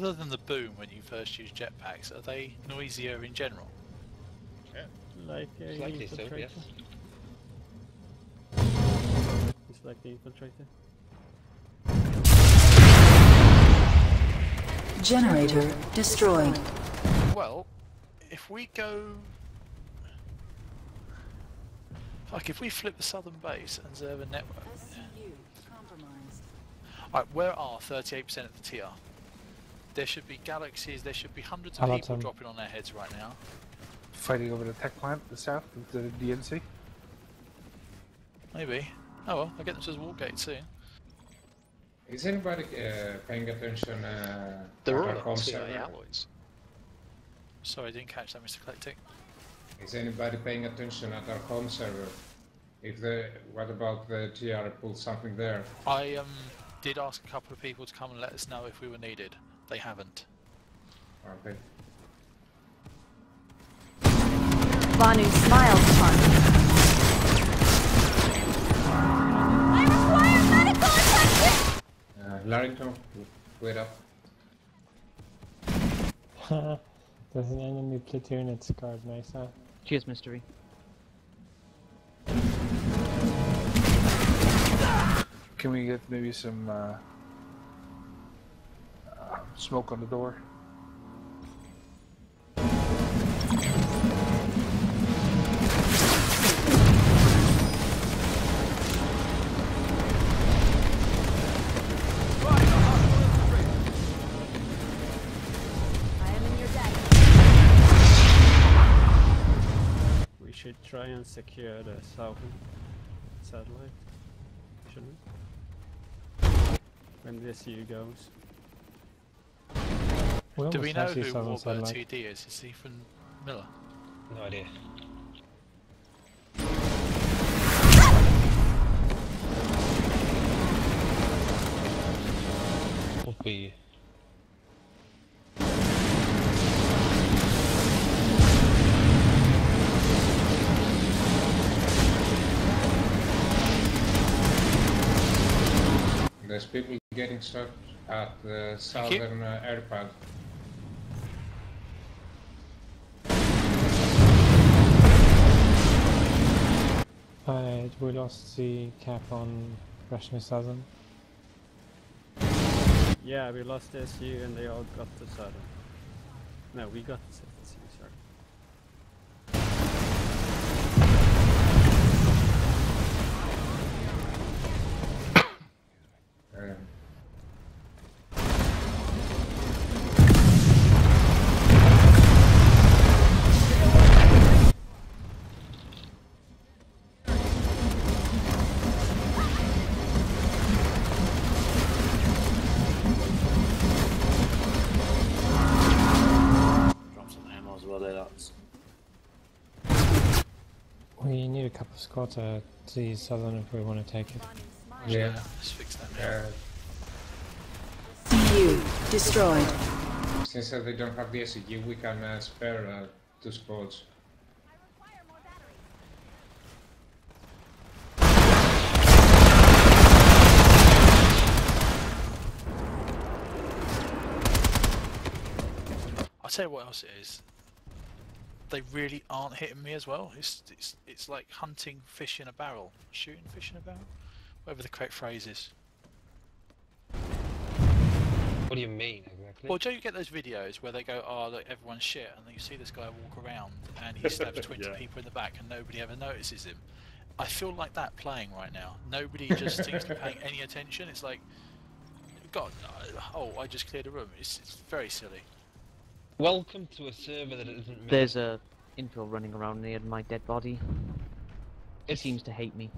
Other than the boom when you first use jetpacks, are they noisier in general? Like a Slightly so, yes. It's like the infiltrator. Generator destroyed. Well, if we go. Like, if we flip the southern base and zero the network. Alright, where are 38% of the TR? There should be galaxies, there should be hundreds of How about, people um, dropping on their heads right now. Fighting over the tech plant, the south of the DNC. Maybe. Oh well, I'll get them to the Warpgate soon. Is anybody uh, paying attention uh, They're at all our on com TI Alloys. Sorry, I didn't catch that, Mr. Eclectic. Is anybody paying attention at our home server? If the what about the TR pulled something there? I um did ask a couple of people to come and let us know if we were needed. They haven't. Okay. Vanu smile upon. Uh, Larrington, wait up. There's an enemy platoon at Scarred Mesa. Cheers, mystery. Can we get maybe some uh, smoke on the door? We should try and secure the southern satellite, shouldn't we? When the SU goes. We Do we know have the who southern Warbird satellite. 2D is? Is Ethan Miller? No idea. Would be There's people getting stuck at the southern uh, airpad. Uh, we lost the cap on Russian Southern. Yeah, we lost the SU and they all got the southern. No, we got the SU, sorry. Um, We need a couple of squads at the southern if we want to take it. yeah. Let's fix that now. Uh, CU destroyed. since uh, they don't have the SEU, we can uh, spare uh, two squads. I'll tell you what else it is. They really aren't hitting me as well. It's it's it's like hunting fish in a barrel, shooting fish in a barrel, whatever the correct phrase is. what do you mean exactly? Well, Joe, you get those videos where they go, "Oh, look, everyone's shit," and then you see this guy walk around and he stabs twenty Yeah. people in the back and nobody ever notices him. I feel like that playing right now. Nobody just seems to be paying any attention. It's like, God, uh, oh, I just cleared a room. It's, it's very silly. Welcome to a server that isn't me. There's a infill running around near my dead body. It seems to hate me.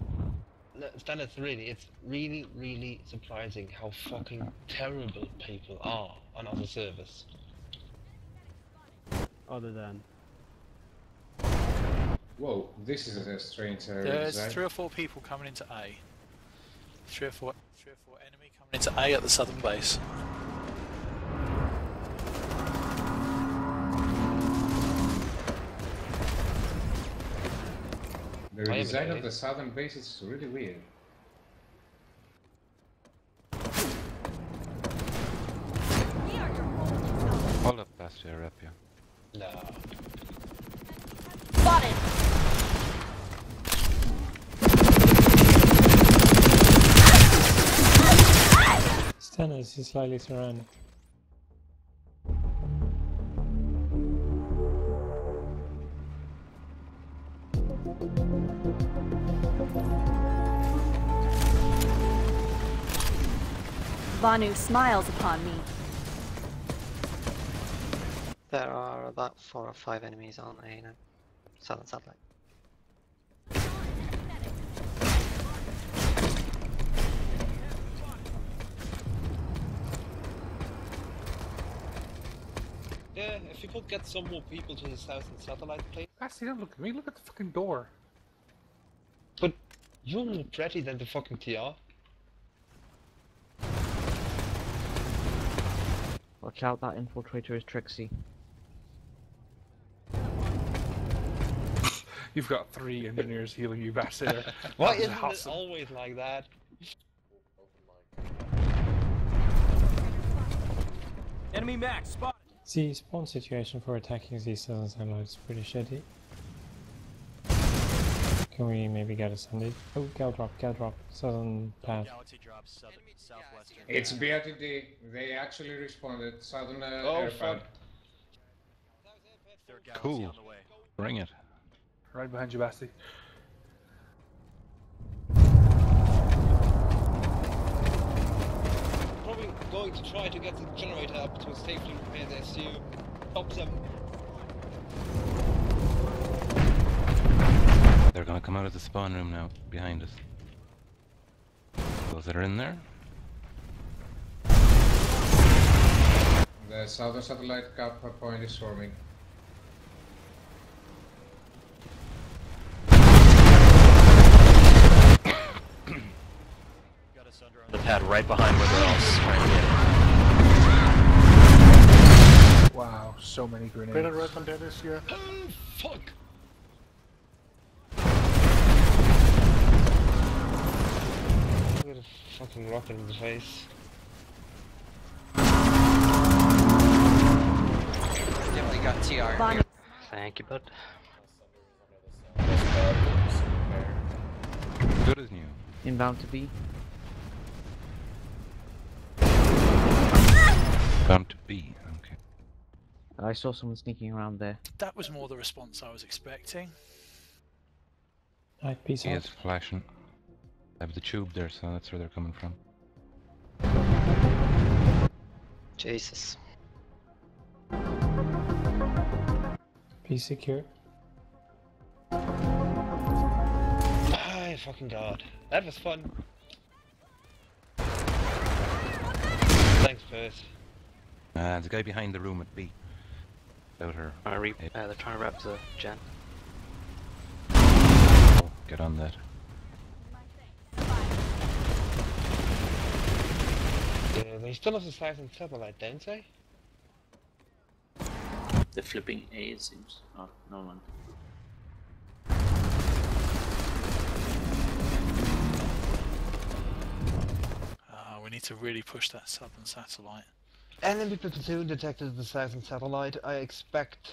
No, Stannis, really, it's really, really surprising how fucking terrible people are on other servers. Other than. Whoa, this is a strange uh, There's design. three or four people coming into A. Three or four, three or four enemy coming into A at the southern base. The I design of the southern base is really weird. We are your Basti, I rep you. No. Spotted. Stennis is slightly surrounded. Vanu smiles upon me. There are about four or five enemies on a you know, southern satellite. Yeah, if you could get some more people to the southern satellite plane. Basti, don't look at me. Look at the fucking door. But you're more pretty than the fucking TR. Watch out, that infiltrator is Trixie. You've got three engineers healing you back there. Why isn't it always like that? Enemy max spot. The spawn situation for attacking these southern satellites is pretty shitty. Can we maybe get a Sunday? Oh, gal drop, gal drop, southern path. Galaxy drops southern, southwestern. It's BRTD. They actually responded. Southern uh, Oh, airpad. fuck. Cool. on the way. Bring it. Right behind you, Basti. Probably going to try to get the generator up to safely repair the SU. Stop them. They're gonna come out of the spawn room now, behind us. Those that are in there? The southern satellite cap point is swarming. Got us under on the pad right behind where they're all spraying Wow, so many grenades. Better weapon there this year. Oh, fuck! A fucking rocket in the face. Definitely got TR Vanu. here. Thank you, bud. Good as new. Inbound to B. Bound to B. Okay. I saw someone sneaking around there. That was more the response I was expecting. Alright, peace He out. is flashing. I have the tube there, so that's where they're coming from. Jesus. Be secure. My fucking god. That was fun. Thanks, Perth. Uh, there's a guy behind the room at B. Out her. Trying to re- uh, they're trying to wrap the gen. Oh, get on that. Yeah, they still have the southern satellite, don't they? They're flipping A, it seems. Oh, no one. Uh, we need to really push that southern satellite. Enemy platoon detected the southern satellite. I expect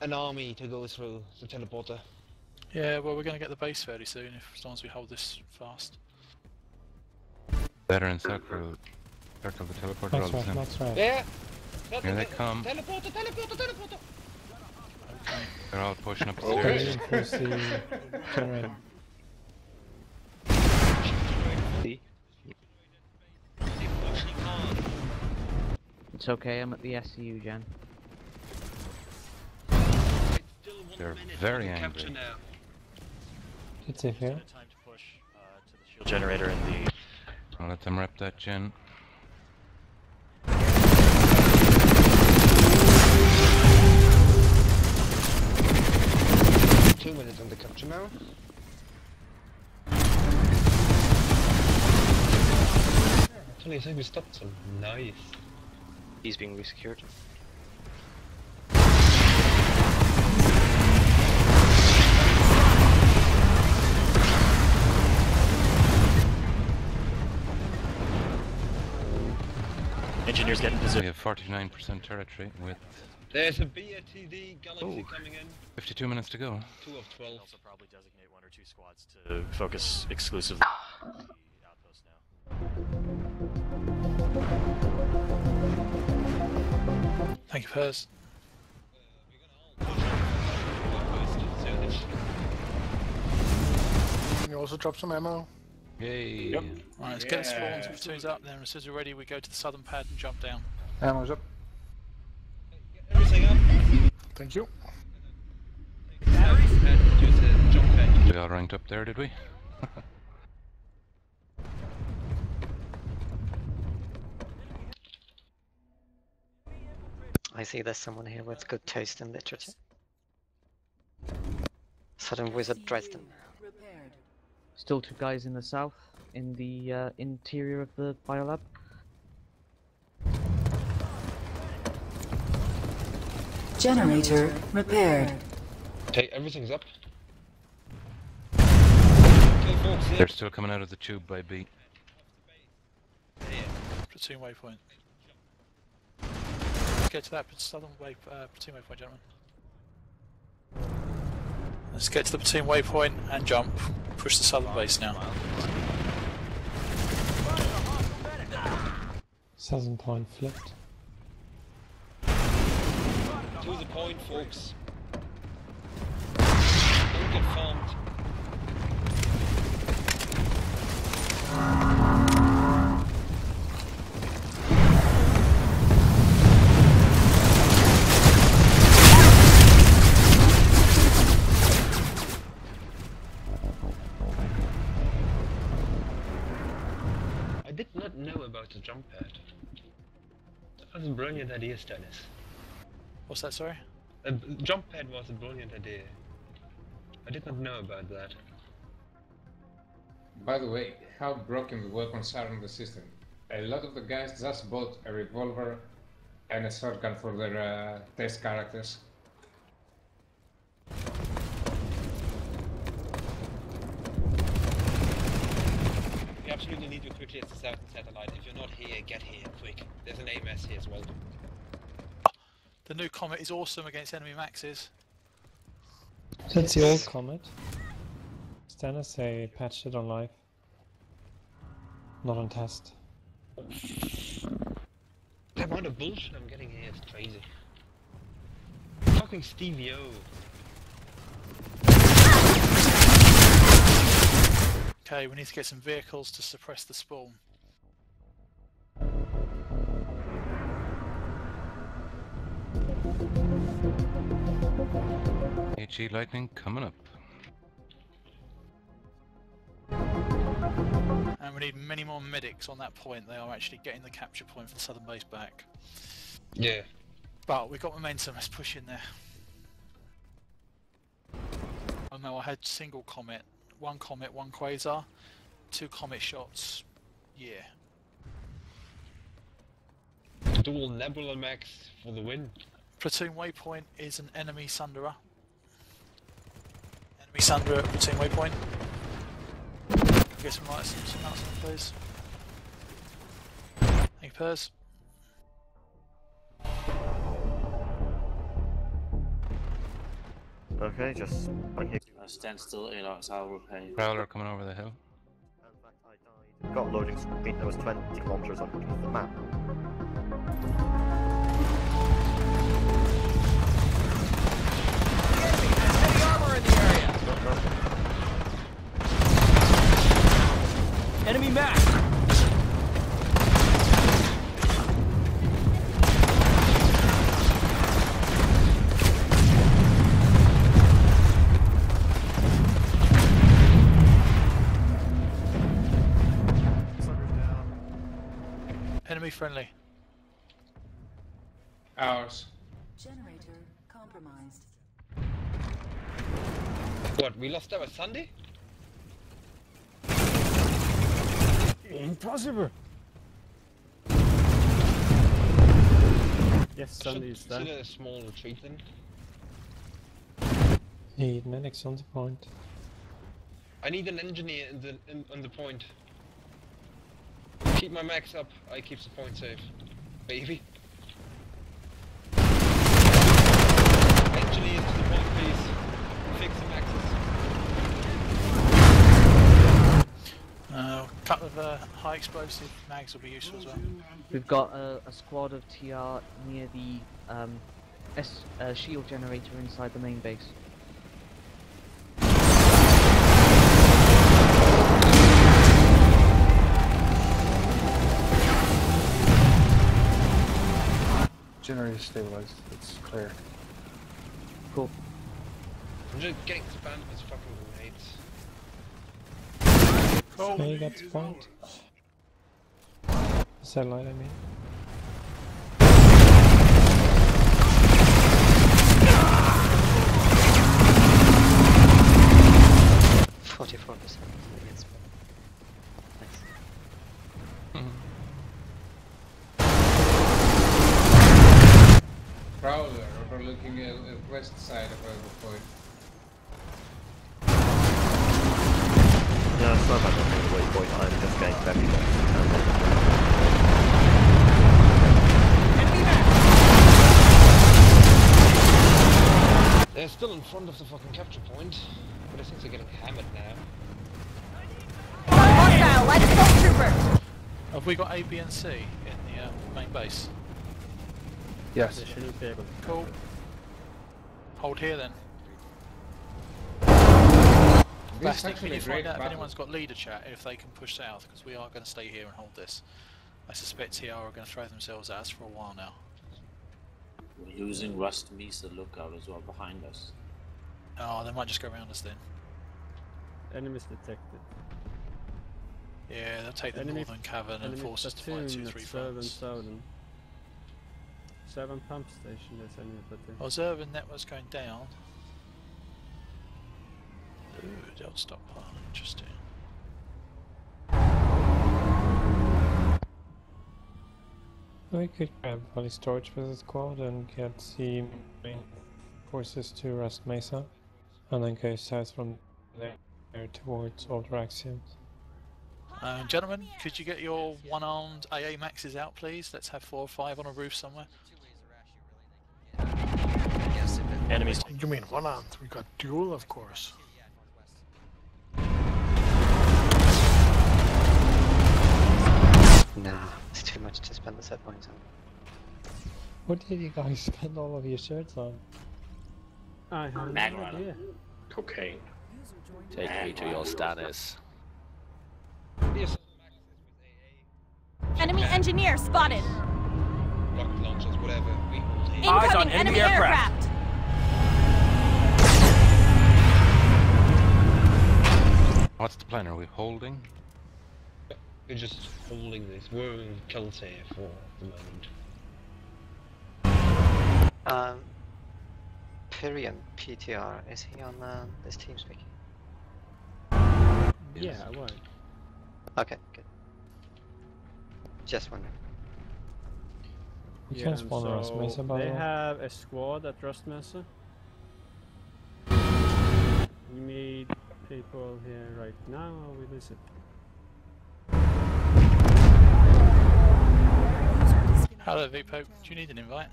an army to go through the teleporter. Yeah, well, we're going to get the base fairly soon, if, as long as we hold this fast. Better in circle. Circle the teleporter all That's the right, time. that's right. Yeah! Here they come. Teleporter, teleporter, teleporter! Okay. They're all pushing up the stairs. Reinforce the generator. It's okay, I'm at the SCU, Jen. They're very angry. It's safe here. Time to push uh, to the shield generator in the I'll let them rep that gen. Two minutes on the capture now. Actually, I think we stopped some. Nice. He's being resecured. engineers getting We position. We have 49% territory with There's a BATD Galaxy Ooh. coming in. 52 minutes to go. Two of twelve. Also probably designate one or two squads to focus exclusively on the outpost now. Thank you, Pers. Can you also drop some ammo? Yay. Right, let's get the spawns Yeah. and platoons up. Then as soon as we're ready, we go to the southern pad and jump down. Ammo's up. Everything up. Thank you. And use a jump pad. We all ranked up there, did we? I see there's someone here with good taste in literature. Southern Wizard Dresden. Still two guys in the south, in the uh, interior of the biolab. Generator repaired. Okay, everything's up. Okay, folks, yeah. They're still coming out of the tube by B. Platoon waypoint. Let's get to that southern way, uh, platoon waypoint, gentlemen. Let's get to the platoon waypoint and jump. Push the southern base now. Southern point flipped. To the point, folks. I did not know about the jump pad. That was brilliant idea, Stannis. What's that, sorry? A b- jump pad was a brilliant idea. I did not know about that. By the way, how broken the weapons are in the system. A lot of the guys just bought a revolver and a shotgun for their uh, test characters. We absolutely need you quickly as the southern satellite. If you're not here, get here, quick. There's an AMS here as well. The new Comet is awesome against enemy maxes. That's the old Comet. Stannis they patched it on live. Not on test. The amount of bullshit I'm getting here is crazy. Fucking Stevie O. Okay, we need to get some vehicles to suppress the spawn. HE Lightning coming up. And we need many more medics on that point. They are actually getting the capture point for the southern base back. Yeah. But we've got momentum, let's push in there. Oh no, I had single comet. One comet, one quasar. Two comet shots. Yeah. Dual Nebula Max for the win. Platoon waypoint is an enemy Sunderer. Enemy Sunderer at platoon waypoint. Get some lights, some lights on, please. Thank you, Pers. Okay, just right here. Uh, stand still, Alox, I'll repair you. Prowler coming over the hill. Got loading screen. There was 20 kilometers underneath the map. Friendly. Ours. Generator compromised. What, we lost our Sunday? Impossible! Yes, Sunday is Should, there. should a small retreat then? Need medics on the point. I need an engineer in the in, on the point keep my max up, I keep the point safe. Baby. Actually, into the point, please. Fix the maxes. Uh, a couple of uh, high explosive mags will be useful as well. We've got a, squad of TR near the um, S uh, shield generator inside the main base. Generator stabilized. It's clear. Cool. I'm just getting spammed with fucking grenades. So you got the point. Satellite, I mean. Forty-four percent against. Nice. Prowler overlooking the uh, west side of the point. Yeah, it's not about the waypoint, I'm just getting very low. They're still in front of the fucking capture point, but I think they're getting hammered now. Hostile, light assault trooper. Have we got A, B, and C in the uh, main base? Yes. They shouldn't be able to. Cool. Hold here then. This is can actually you find great out if anyone's got leader chat if they can push south? Because we are going to stay here and hold this. I suspect TR are going to throw themselves at us for a while now. We're losing Rust Mesa lookout as well behind us. Oh, they might just go around us then. Enemies detected. Yeah, they'll take the Enemy- northern cavern and force us to fight two, platoon three at Seven. Southern. Seven pump station, there's enemy platoon. Observing network's going down. Ooh, Delta stockpile, interesting. We could grab Valley Storage with the squad and get the main forces to Rust Mesa, and then go south from there towards Old Raxium. Um, gentlemen, could you get your one-armed AA maxes out, please? Let's have four or five on a roof somewhere. Enemies. You mean one armed? We got dual, of course. Nah, it's too much to spend the cert points on. What did you guys spend all of your shirts on? I have no idea. Cocaine. Take me to your Stannis. Yes. Enemy engineer spotted. Rocket launchers, whatever. We hold here. Eyes on Incoming enemy enemy aircraft. aircraft. What's the plan? Are we holding? We're just holding this. We're in Keltair for the moment. Um, Pyrian PTR, is he on uh, this team speaking? Yeah, why? Okay, good. Just wondering. We Yeah, can and spawn Rust Mesa, by the They way. have a squad at Rust Mesa. We need people here right now, or we lose it. Hello, V-Pope. Do you need an invite?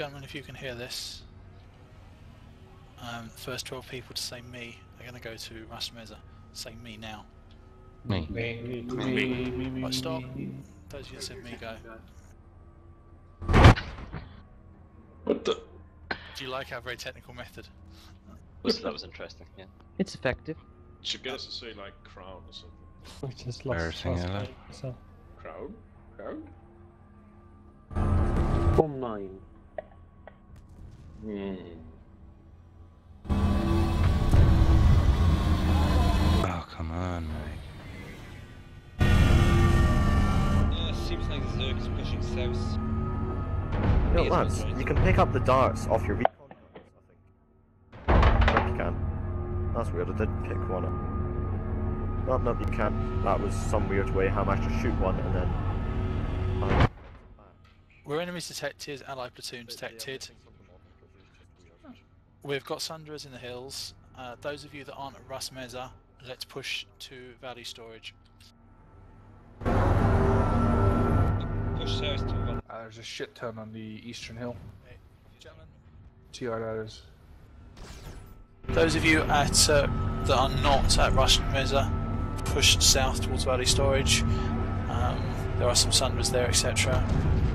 Gentlemen, if you can hear this, um, first 12 people to say me are going to go to Rust Say me now. Me. Me. Right, stop. Those of you that said me go. What the? Do you like our very technical method? Was, that was interesting, yeah. It's effective. Should get us to say like crown or something. We just lost Embarrassing, Rust yeah. Crown? Crown? Bomb 9. Hmm. Oh, come on, Mike. Uh, seems like Zerg is pushing south. Yo, Yes, lads, you can pick up the darts off your recon helmets, I think. Nope, you can. That's weird, I did pick one up. No, no, you can't. That was some weird way how I managed to shoot one and then... I- We're enemies detected, allied platoon detected. We've got Sunderers in the hills. Uh, those of you that aren't at Rust Mesa, let's push to Valley Storage. push south to one. Uh, there's a shit ton on the eastern hill. Gentlemen. TR that is. Those of you at uh, that are not at Rust Mesa, push south towards Valley Storage. Um, there are some Sunderers there, etc.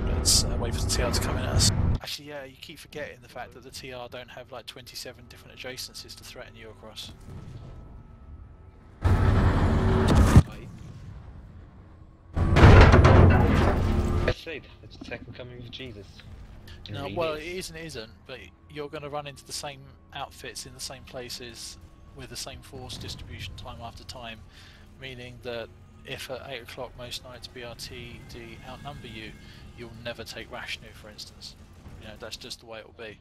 Let's uh, wait for the TR to come in at us. Actually, yeah, you keep forgetting the fact that the TR don't have like 27 different adjacencies to threaten you across. I said, it's the second coming of Jesus. No, well, it is and it isn't, but you're going to run into the same outfits in the same places with the same force distribution time after time, meaning that if at 8 o'clock most nights BRTD outnumber you, you'll never take Rashnu, for instance. You know, that's just the way it'll be.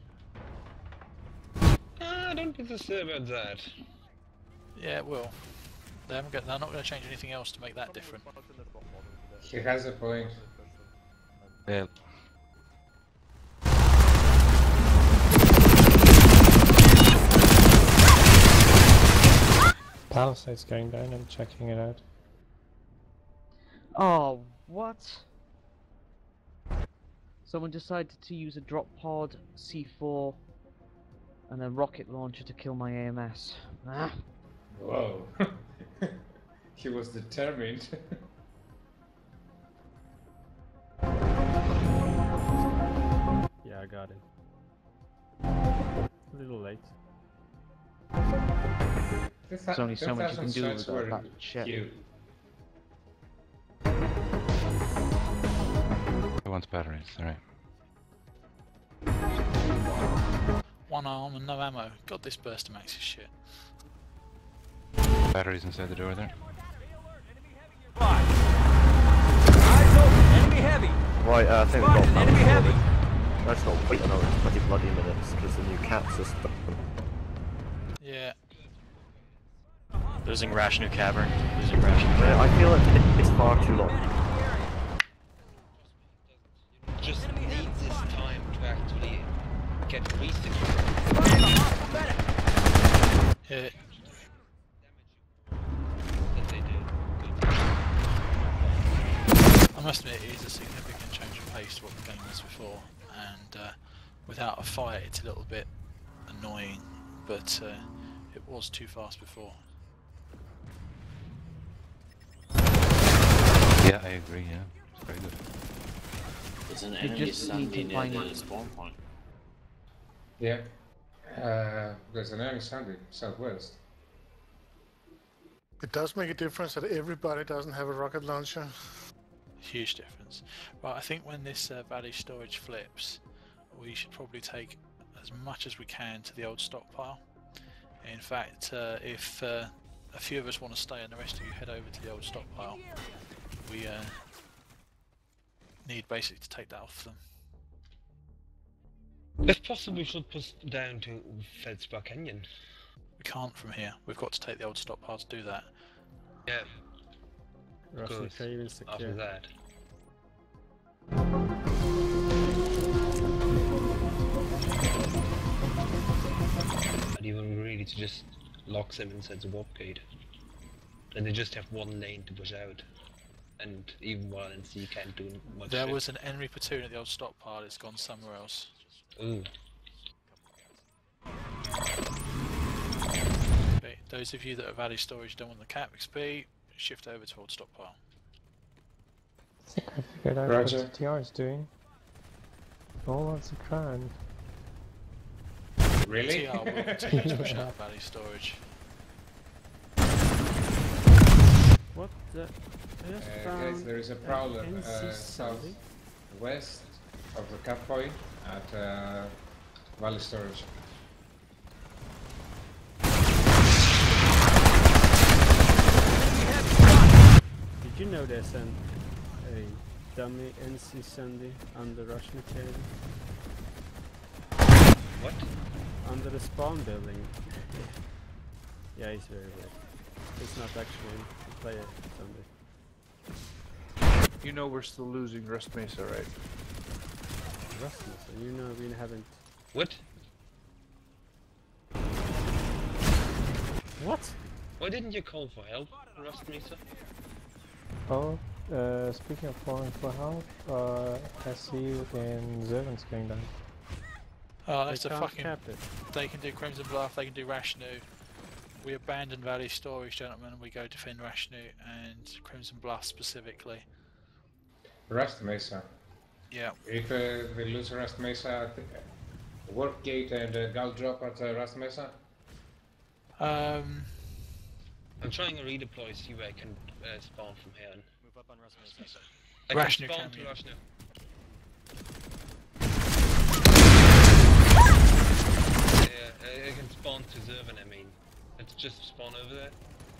Ah, don't be so sure about that. Yeah, it will. They haven't got, they're not going to change anything else to make that different. He has a point. Yeah. Palisade's going down, I'm checking it out. Oh, what? Someone decided to use a drop pod, C4, and a rocket launcher to kill my AMS. Ah. Whoa. he was determined. Yeah, I got it. A little late. There's only so much you can do with that, that shit. Wants batteries? Alright. One arm and no ammo. God, this burster max is shit. Batteries inside the door there. Enemy heavy! Right, uh, I think we've got Spotted, enemy balance heavy! sorted. Let's not wait another 20 bloody minutes because the new cap system. Yeah. Losing Rashnu Cavern. Losing Rashnu Yeah, Cavern. I feel like it- it's far too long. Get research. Yeah. That they. I must admit, it is a significant change of pace to what the game was before, and uh, without a fight, it's a little bit annoying, but uh, it was too fast before. Yeah, I agree, yeah. It's very good. There's an You enemy just need to standing near find the it. spawn point. Yeah. Uh, there's an enemy standing southwest. It does make a difference that everybody doesn't have a rocket launcher. Huge difference. Right, I think when this uh, valley storage flips, we should probably take as much as we can to the old stockpile. In fact, uh, if uh, a few of us want to stay and the rest of you head over to the old stockpile, we uh, need basically to take that off them. If possible, we should push down to Feldspar Canyon. We can't from here. We've got to take the old stockpile to do that. Yeah. Russian Good. Craven After that. And even really to just lock them inside the warp gate. And they just have one lane to push out. And even while NC can't do much. There shit. was an enemy platoon at the old stockpile. It's gone somewhere else. Ooh. Okay, those of you that are valley storage don't want the cap XP, shift over to old stockpile. I think I figured out Roger. what the TR is doing. All of the crown. Really? TR will continue to push out valley storage. What the? Uh, guys, there is a problem NC uh, Sandy. southwest of the cap point at uh, Valley Storage. Did you know there's an a dummy NC Sandy under Rashnu Cavern? What? Under the spawn building. yeah, he's very weird. It's not actually a player Sandy. You know we're still losing Rust Mesa, right? Rasmus, and you know we haven't. What? What? Why didn't you call for help, Rust Mesa? Oh, Uh, speaking of falling for help, uh, I see you in Zurvan's going down. Oh, that's They a fucking. cap it. They can do Crimson Bluff, they can do Rashnu. We abandon Valley Storage, gentlemen, and we go defend Rashnu and Crimson Bluff specifically. Rust Mesa. Yeah. If uh, we lose Rust Mesa, th- Warp Gate and uh, Gal drop at uh, Rust Mesa. Um, I'm trying to redeploy, see where I can uh, spawn from here. And Move up on Rust Mesa. I Rashnu can spawn can, to yeah. Yeah, I, I can spawn to Zurvan, I mean. Let's just spawn over there.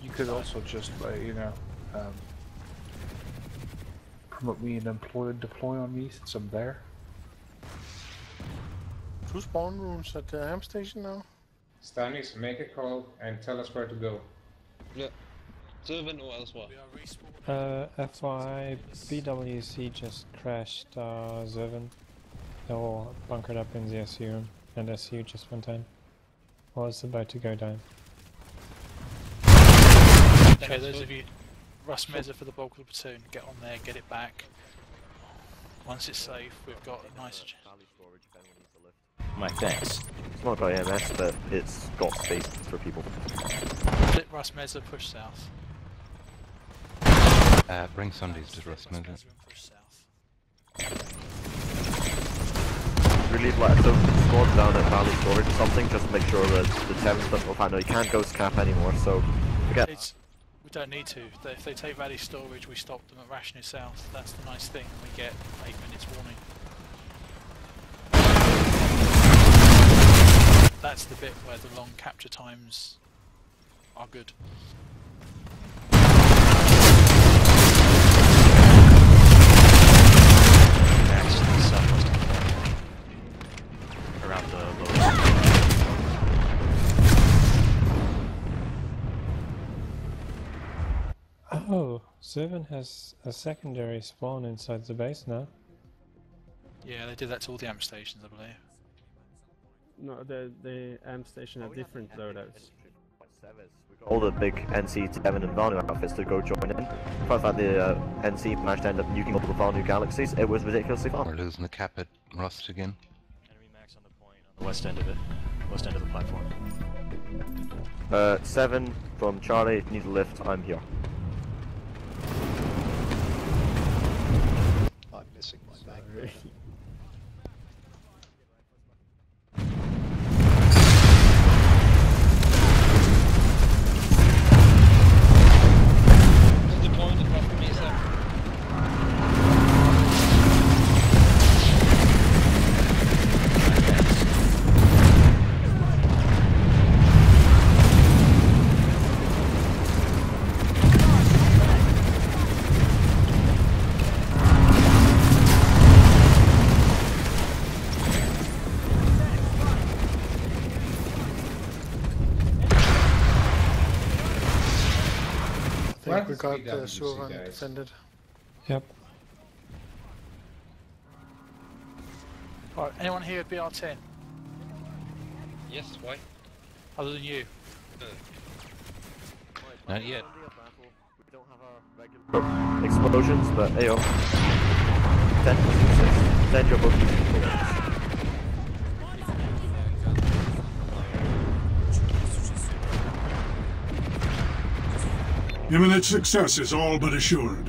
You could also just, like, you know, um, promote me and employ deploy on me since I'm there. Two spawn rooms at the amp station now. Stanis, make a call and tell us where to go. Yeah. Zurvan or elsewhere. Uh, FYI, BWC just crashed uh, Zurvan. They're all bunkered up in the SU room, and SU just went down. Or it's about to go down. okay, those of you. Rust Mesa for the bulk of the platoon, get on there, get it back. Once it's safe, we've got a nice. My thanks. It's not got AMS, but it's got space for people. Let Rust Mesa push south. Uh, bring Sundays to Rust Mesa. Push south. Really like so squad down at Valley Storage or something, just to make sure that the Tevens don't well, I know you can't ghost cap anymore, so forget It's, we don't need to. If they take Valley Storage, we stop them at Rashnu South. That's the nice thing. We get 8 minutes warning. That's the bit where the long capture times are good. Oh, Zurvan has a secondary spawn inside the base now. Yeah, they did that to all the amp stations, I believe. No, the the amp station have different loadouts. all the big NC Devon and Vanu outfits to go join in. In fact, the uh, NC managed to end up nuking all the Vanu galaxies. It was ridiculously fun. We're fun. losing the cap at Rust again. Enemy max on the point on the west end of it. West end of the platform. Uh, seven from Charlie. Need a lift. I'm here. I'm missing my I think we What? got uh, PWC defended. Yep. Alright, anyone here at BR10? Yes, why? Other than you? Uh, Not yet. Explosions, but ayo. Send, send your book. Imminent success is all but assured.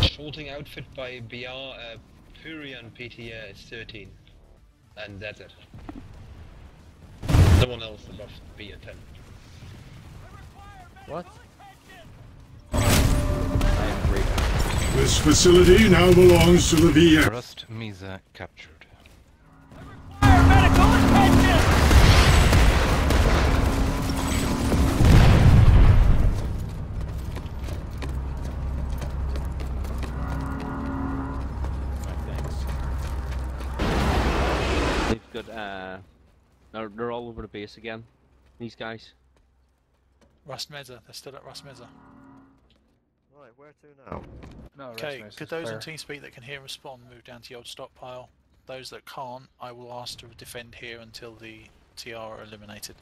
Shorting outfit by BR, uh, Purian PTA is 13. And that's it. No one else above BR 10. What? This facility now belongs to the VA. Rust Mesa captured. They've got uh, they're they're all over the base again. These guys. Rust Mesa, they're still at Rust Mesa. Right, where to now? No, Okay, could those on fair. TeamSpeak that can hear and respond move down to the old stockpile? Those that can't, I will ask to defend here until the TR are eliminated.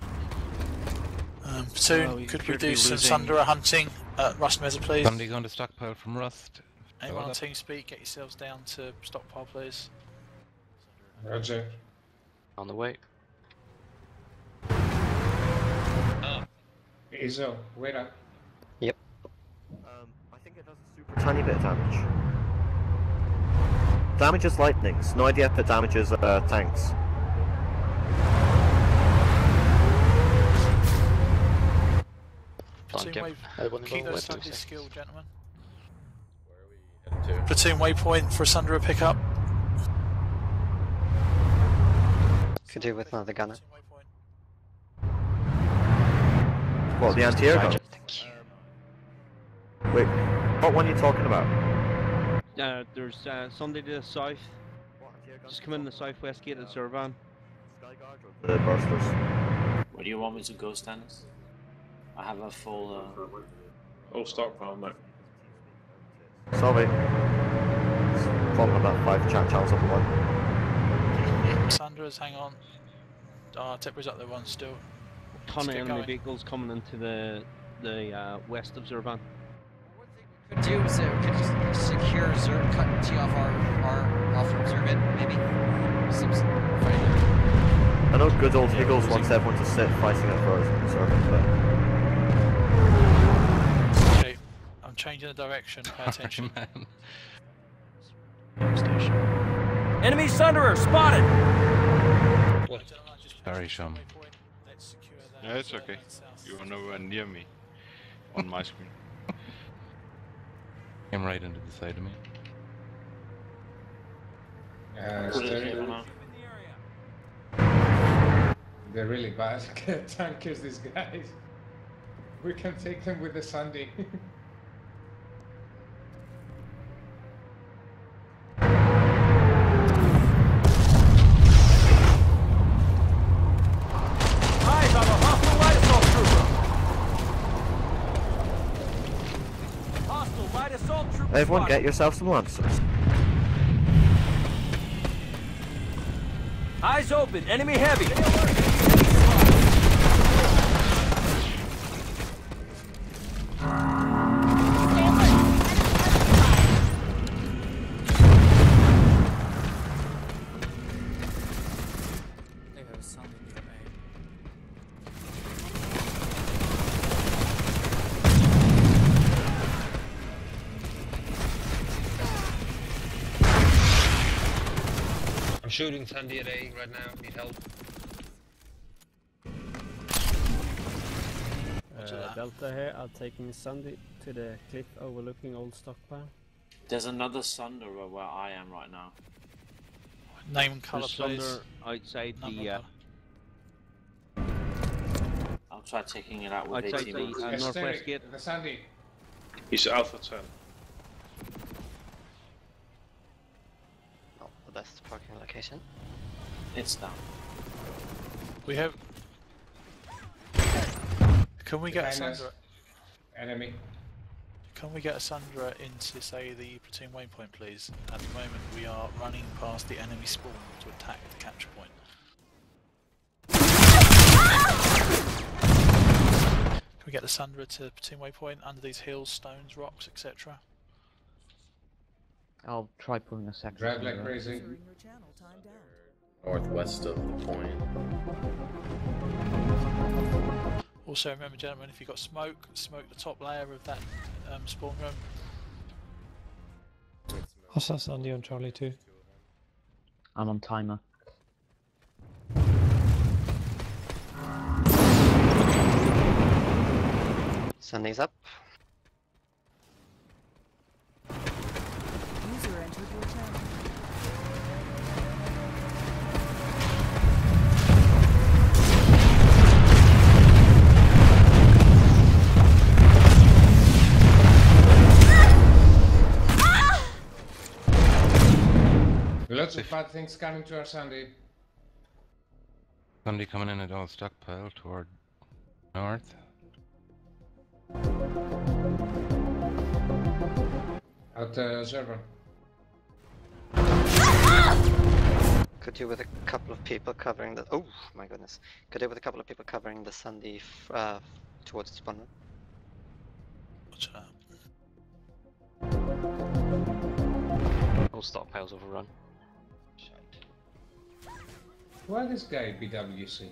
Um, Platoon, Well, we could we do some losing- Sundra hunting at Rust Mesa, please? Somebody going to stockpile from Rust. Anyone on TeamSpeak, get yourselves down to stockpile, please. Roger. On the way. Iso, wait up. Yep. Um, I think it does a super tiny bit of damage. Damages lightnings. No idea if it damages uh, tanks. Platoon Flank wave, him. Everyone keep those west. Skill, gentlemen. Platoon waypoint for a Sundra pickup. Could do with another gunner. What, the anti-air gun? Wait, what one are you talking about? Uh, there's uh, Sunday to the south. Just come in the southwest gate at Zurvan. The bursters. Where do you want me to go, Stannis? I have a full. Uh... Oh, stockpile, mate. Sorry. Falling about five chat channels up the one. Sandra's, hang on. Ah, Tipper's up there one still. Ton Let's of get enemy going. vehicles coming into the the uh, west of Zurvan. Could do is uh, we could just secure Zer, cut T off our, our off from Zurvan, maybe. Some s- fighting. I know good old Higgles wants everyone to sit fighting it for a servant, but Okay, I'm changing the direction. Pay attention. Enemy Sunderer spotted! Sorry, Sean. Yeah, it's okay. You are nowhere near me on my screen. Came right into the side of me. Uh, Put it steering- here for now. They're really bad tankers, these guys. We can take them with the Sunday. everyone get yourself some lancers. Eyes open, enemy heavy! Shooting Sandy at A right now. Need help. Uh, Delta here, I'm taking Sunday to the cliff overlooking old stockpile. There's another Sunderer where I am right now. Name and colour, please. Outside Number, the uh, I'll try taking it out with outside 18 the minutes. uh, northwest gate. The Sunday. He's Alpha 10. The best parking location. It's down. We have. Can we get a Behind us. Enemy. Can we get a Sundra into, say, the platoon waypoint, please? At the moment, we are running past the enemy spawn to attack the capture point. Can we get the Sundra to platoon waypoint under these hills, stones, rocks, etc.? I'll try pulling a second. Drive like crazy. Northwest of the point. Also, remember, gentlemen, if you've got smoke, smoke the top layer of that um, spawn room. What's Hostile Sandy on Charlie 2. I'm on timer. Sunday's up. Lots of bad things coming to our Sunday. Somebody coming in at all stockpile toward north. Out uh, server. Could do with a couple of people covering the. Oh my goodness. Could do with a couple of people covering the Sandy f- uh, towards the spawn room. Watch out. All stockpiles overrun. Why this guy BWC?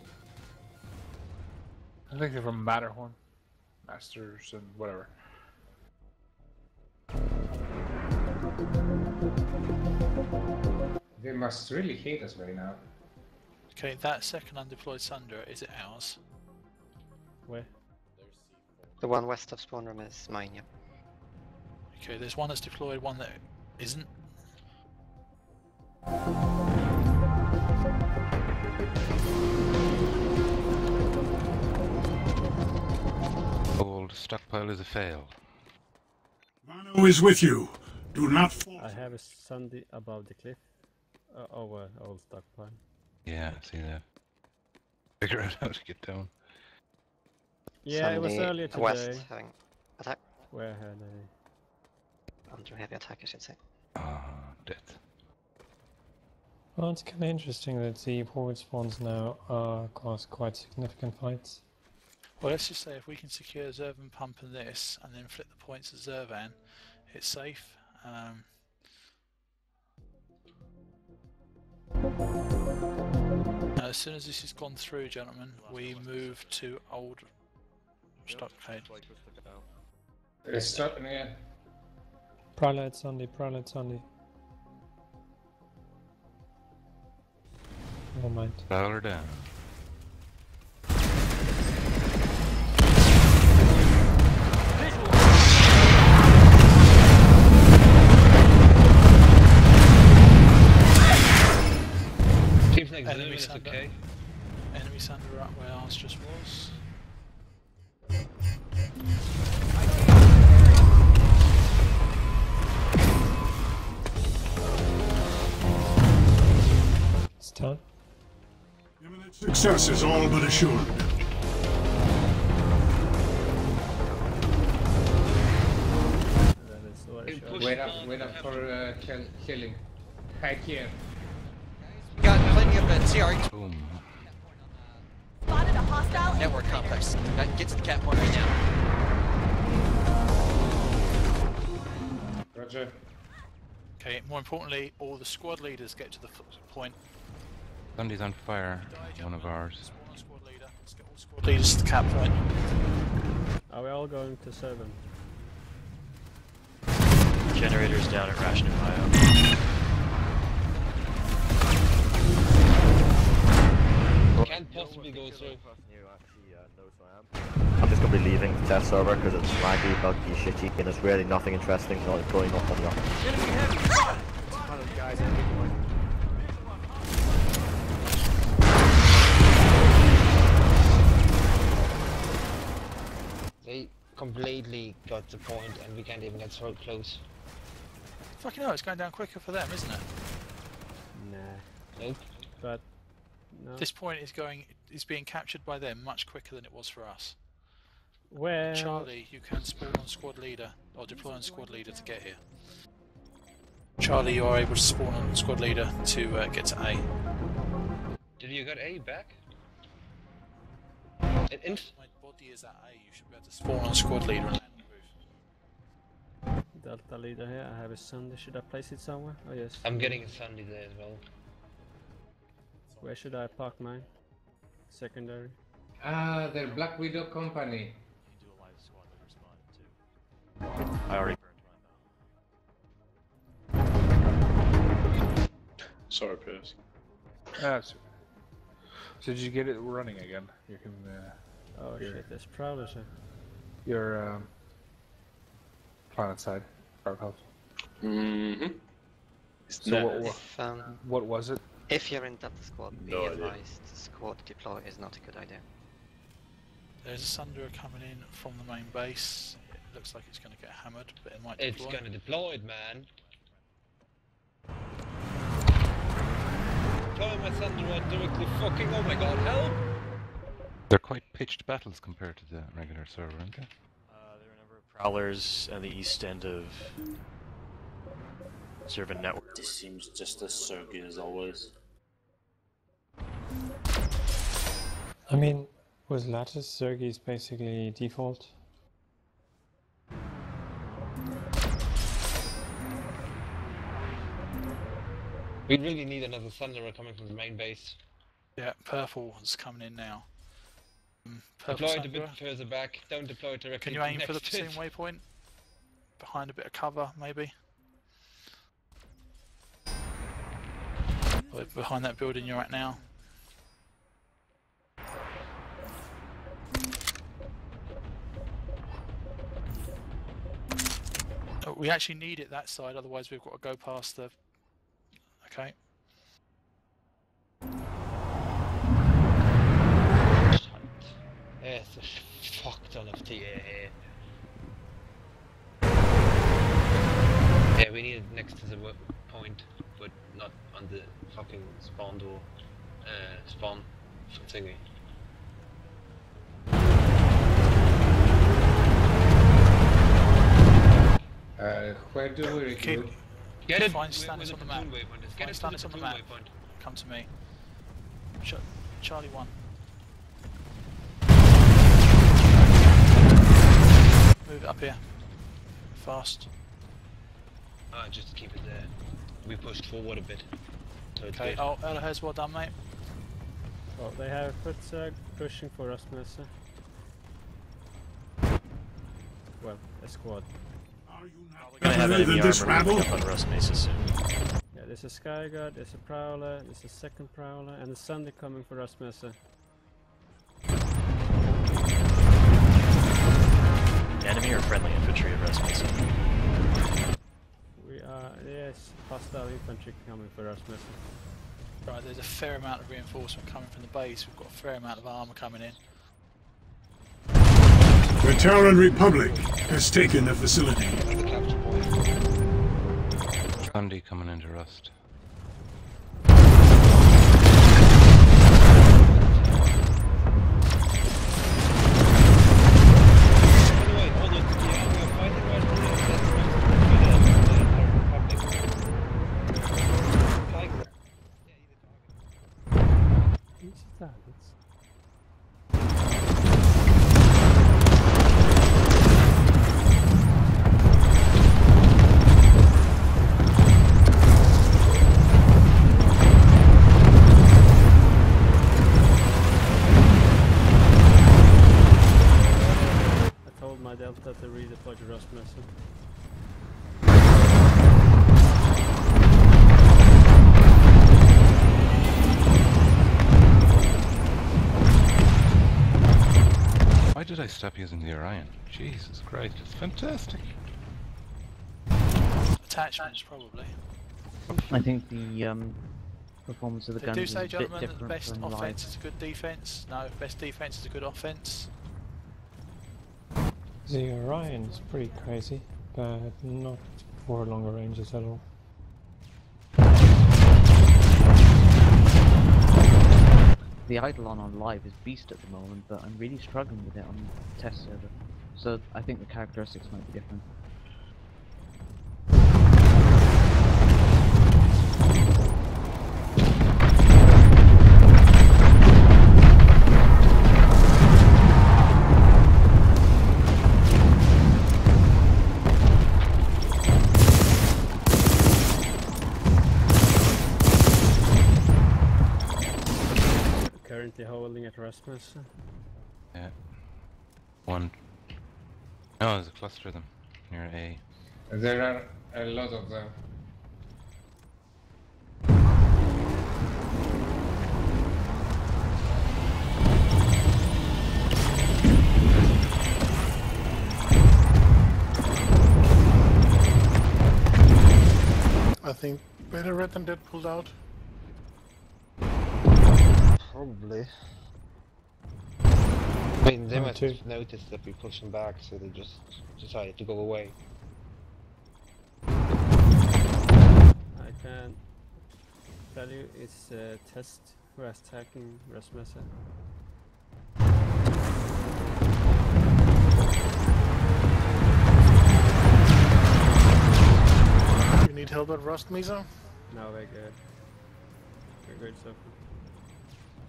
I think they're from Matterhorn, Masters, and whatever. They must really hate us right now. Okay, that second undeployed Sunder, is it ours? Where? The one west of spawn room is mine, yeah. Okay, there's one that's deployed, one that isn't. Stockpile is a fail. Who is with you? Do not fall. I have a Sunday above the cliff. Uh, over old stockpile. Yeah, see that. Figure out how to get down. Yeah, it was earlier today. West having attack. Where had I? Under heavy attack, I should say. Ah, death. Well, it's kind of interesting that the forward spawns now uh, cause quite significant fights. Well, let's just say if we can secure Zurvan Pump and this, and then flip the points to Zurvan, it's safe. Um, now, as soon as this has gone through, gentlemen, we move to old stockade. It's start, yeah. Prolate Sunday, Prolate Sunday. Never mind. Fowler down. Seems like Enemy Zurvan okay. Enemy Sunder up where ours just was. It's done. Success is all but assured. That is what I Hey, showed. push Wait up, wait up for to- uh, kill, killing. Hide here. We got plenty of uh, CR Boom. Spotted a hostile network complex. Uh, Get to the cat point right now. Roger. Okay, more importantly, all the squad leaders get to the point. Sunday's on fire. One of ours. Spawn on squad leader. Let's get all squad leaders to the cap point. Are we all going to seven? Generators down at Ration and Bio. Can't possibly go through. I'm just gonna be leaving the test server because it's laggy, buggy, shitty, and there's really nothing interesting not going on on the Enemy heavy! Spotted! They completely got the point and we can't even get so close. Fucking hell, it's going down quicker for them, isn't it? Nah. Nope. But no. This point is going is being captured by them much quicker than it was for us. Well, Charlie, you can spawn on squad leader or deploy on squad leader to get here. Charlie, you are able to spawn on squad leader to uh, get to A. Did you get A back? It inf- My body is at A. You should be able to spawn on squad leader and land on the roof. Delta leader here. I have a Sunday. Should I place it somewhere? Oh yes. I'm getting a Sunday there as well. Where should I park mine? Secondary. Ah, they're Black Widow Company. You do a live squad leader spawn too. I already burned mine Sorry, Piers. That's okay. So did you get it running again? You can. Uh, Oh Here. shit, there's Prowlers here. your um, planet side, Dark House. Mm-hmm. So what, what, If, um, what was it? If you're in Delta Squad, be No idea. advised squad deploy is not a good idea. There's a Sunder coming in from the main base. It looks like it's going to get hammered, but it might It's gonna deploy it, man. Deploy my Thunder Rod directly fucking oh my god, help! They're quite pitched battles compared to the regular server, aren't they? Uh, there are a number of prowlers on the east end of Servant Network. This seems just as surgy as always. I mean, with Lattice, Zergi is basically default. We really need another Thunderer coming from the main base. Yeah, purple is coming in now. Um, Purple Deploy it a bit Sandra. further back. Don't deploy it directly Can you aim for the same waypoint? Behind a bit of cover, maybe? Behind that building you're at now. We actually need it that side, otherwise we've got to go past the... Okay. It's a fuck ton of TA here. Yeah, we need it next to the point, but not on the fucking spawn door. Uh, spawn thingy. Uh, where do we recruit? Get it! Find Stannis on the the map. platoon waypoint is. Get it to the Stannis on the platoon map. Come to me. Ch Charlie 1. Move it up here. Fast. Ah, just keep it there. We pushed forward a bit. So it's Okay, good. oh, Elahez, well done, mate. Well, they have Futzag pushing for Rasmussen. Well, a squad. We're gonna have enemy this armor rabble? up on Rust Mesa soon. Yeah, there's a Skyguard, there's a Prowler, there's a second Prowler, and a Sunday coming for Rasmussen. Enemy or friendly infantry at Rust Mesa? We are, yes, hostile infantry coming for Rasmussen. Right, there's a fair amount of reinforcement coming from the base. We've got a fair amount of armour coming in. The Terran Republic has taken the facility. Sunday coming into Rust. Why did I stop using the Orion? Jesus Christ, it's fantastic. Attachments, probably. I think the um, performance of the They guns do is say, a bit gentlemen, that the best from live. offence is a good defence. No, best defence is a good offence. The Orion is pretty crazy, but not for longer ranges at all. The Eidolon on live is beast at the moment, but I'm really struggling with it on test server. So I think the characteristics might be different. At Rasmussen. Yeah. One. No, there's a cluster of them near A. There are a lot of them. I think better red than dead pulled out. Probably. I mean, they Oh, must have noticed that we pushed them back, so they just decided to go away. I can tell you it's a test who is attacking Rasmussen. You need help at Rust, Mesa? No, we're good. We're good so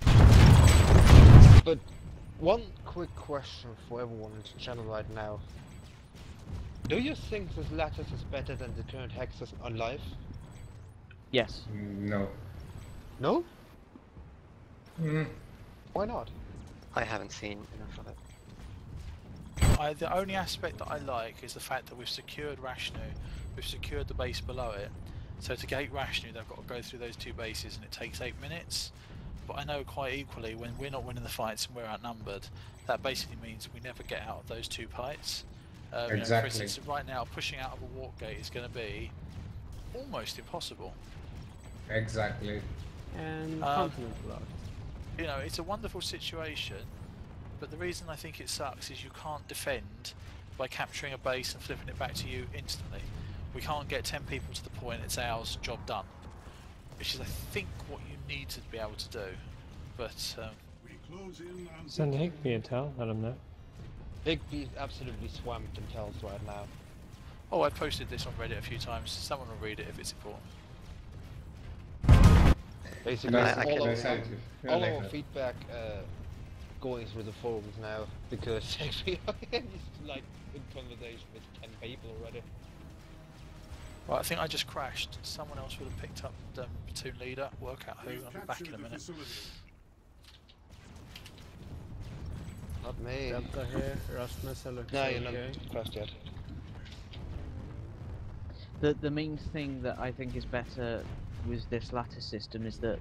far. But one quick question for everyone in the channel right now. Do you think this lattice is better than the current hexes on life? Yes. No. No? Mm. Why not? I haven't seen enough of it. I, the only aspect that I like is the fact that we've secured Rashnu, we've secured the base below it. So to gate Rashnu, they've got to go through those two bases, and it takes eight minutes. But I know quite equally when we're not winning the fights and we're outnumbered, that basically means we never get out of those two fights. Um, you know, for Exactly. instance, right now, pushing out of a Warpgate is going to be almost impossible. Exactly. And Um, continent locked. you know, it's a wonderful situation, but the reason I think it sucks is you can't defend by capturing a base and flipping it back to you instantly. We can't get 10 people to the point, it's ours, job done. Which is, I think, what you need to be able to do. But, um, Send Higby a tell, let him know. Higby's absolutely swamped in tells right now. oh, I posted this on Reddit a few times, someone will read it if it's important. Basically, I- I all, can- of, all like our that. feedback uh, going through the forums now because Higby is like in conversation with 10 people already. Right, I think I just crashed. Someone else would have picked up the platoon leader, work out who, I'll be back in a minute. Not me. Delta here, Rasmus, I No, you're not okay. crashed yet. The the main thing that I think is better with this lattice system is that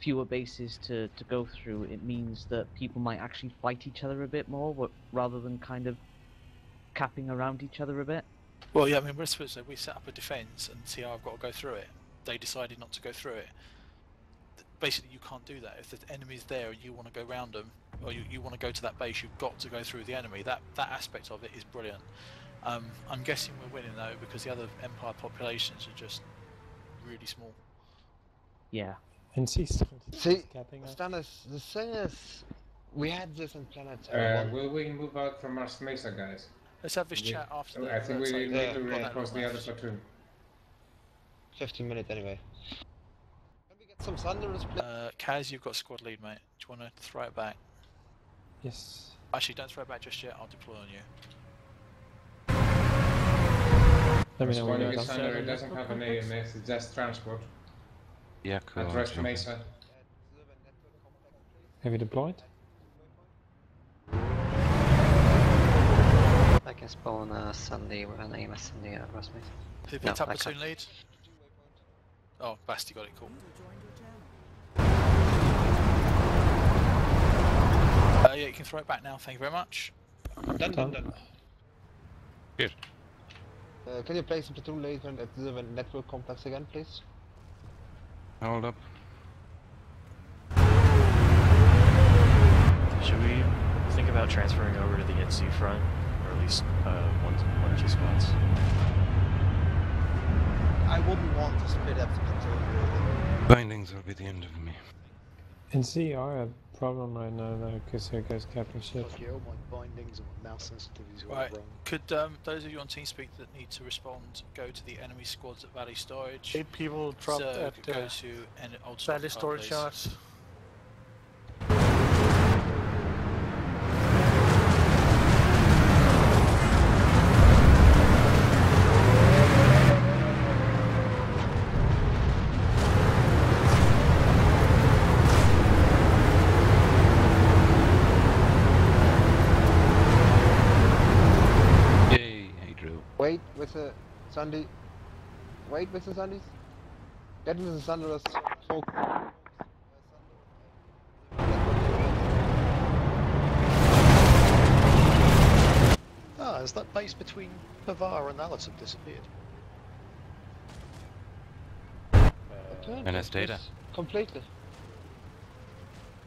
fewer bases to, to go through. It means that people might actually fight each other a bit more, rather than kind of capping around each other a bit. Well, yeah, I mean, we're supposed to, we set up a defence and see how I've got to go through it. They decided not to go through it. Basically, you can't do that. If the enemy's there and you want to go round them, or you, you want to go to that base, you've got to go through the enemy. That that aspect of it is brilliant. Um, I'm guessing we're winning though because the other Empire populations are just really small. Yeah. And see, See. Stannis, the thing is, we had this in Planet Uh, will we move out from Mars Mesa, guys? Let's have this Yeah. chat after the I think we alerts need over. to Got that reinforce the other platoon. 15 minutes anyway. Can we get some thunderous play? Uh, Kaz, you've got squad lead, mate. Do you want to throw it back? Yes. Actually, don't throw it back just yet. I'll deploy on you. Let me know when you're is done. it doesn't have an AMS, it's just transport. Yeah, cool. At Rust Mesa. Have you deployed? I can spawn a Sunday with an AMS in the uh, Rasmus. Who No, picked up I platoon lead? Oh, Basti got it, cool. Uh, yeah, you can throw it back now, thank you very much. Done, done, done. Good. Uh, can you place the platoon later at the network complex again, please? Hold up. Should we think about transferring over to the NC front, or at least uh, one, one or two spots? I wouldn't want to split up the platoon really. Bindings will be the end of me. And see, I have a problem right now though, because here goes capping shit. Fuck you, all my bindings and my mouse sensitivities are all Right, wrong. could um, those of you on TeamSpeak that need to respond go to the enemy squads at Valley Storage? Eight people dropped Zerg, at go uh, to en- Old Valley storage please. yards. With the Sunday. Wait with the Sundays. Get with the thunderous folk. Ah, has that base between Pavar and Alice have disappeared? And it's data. Completely.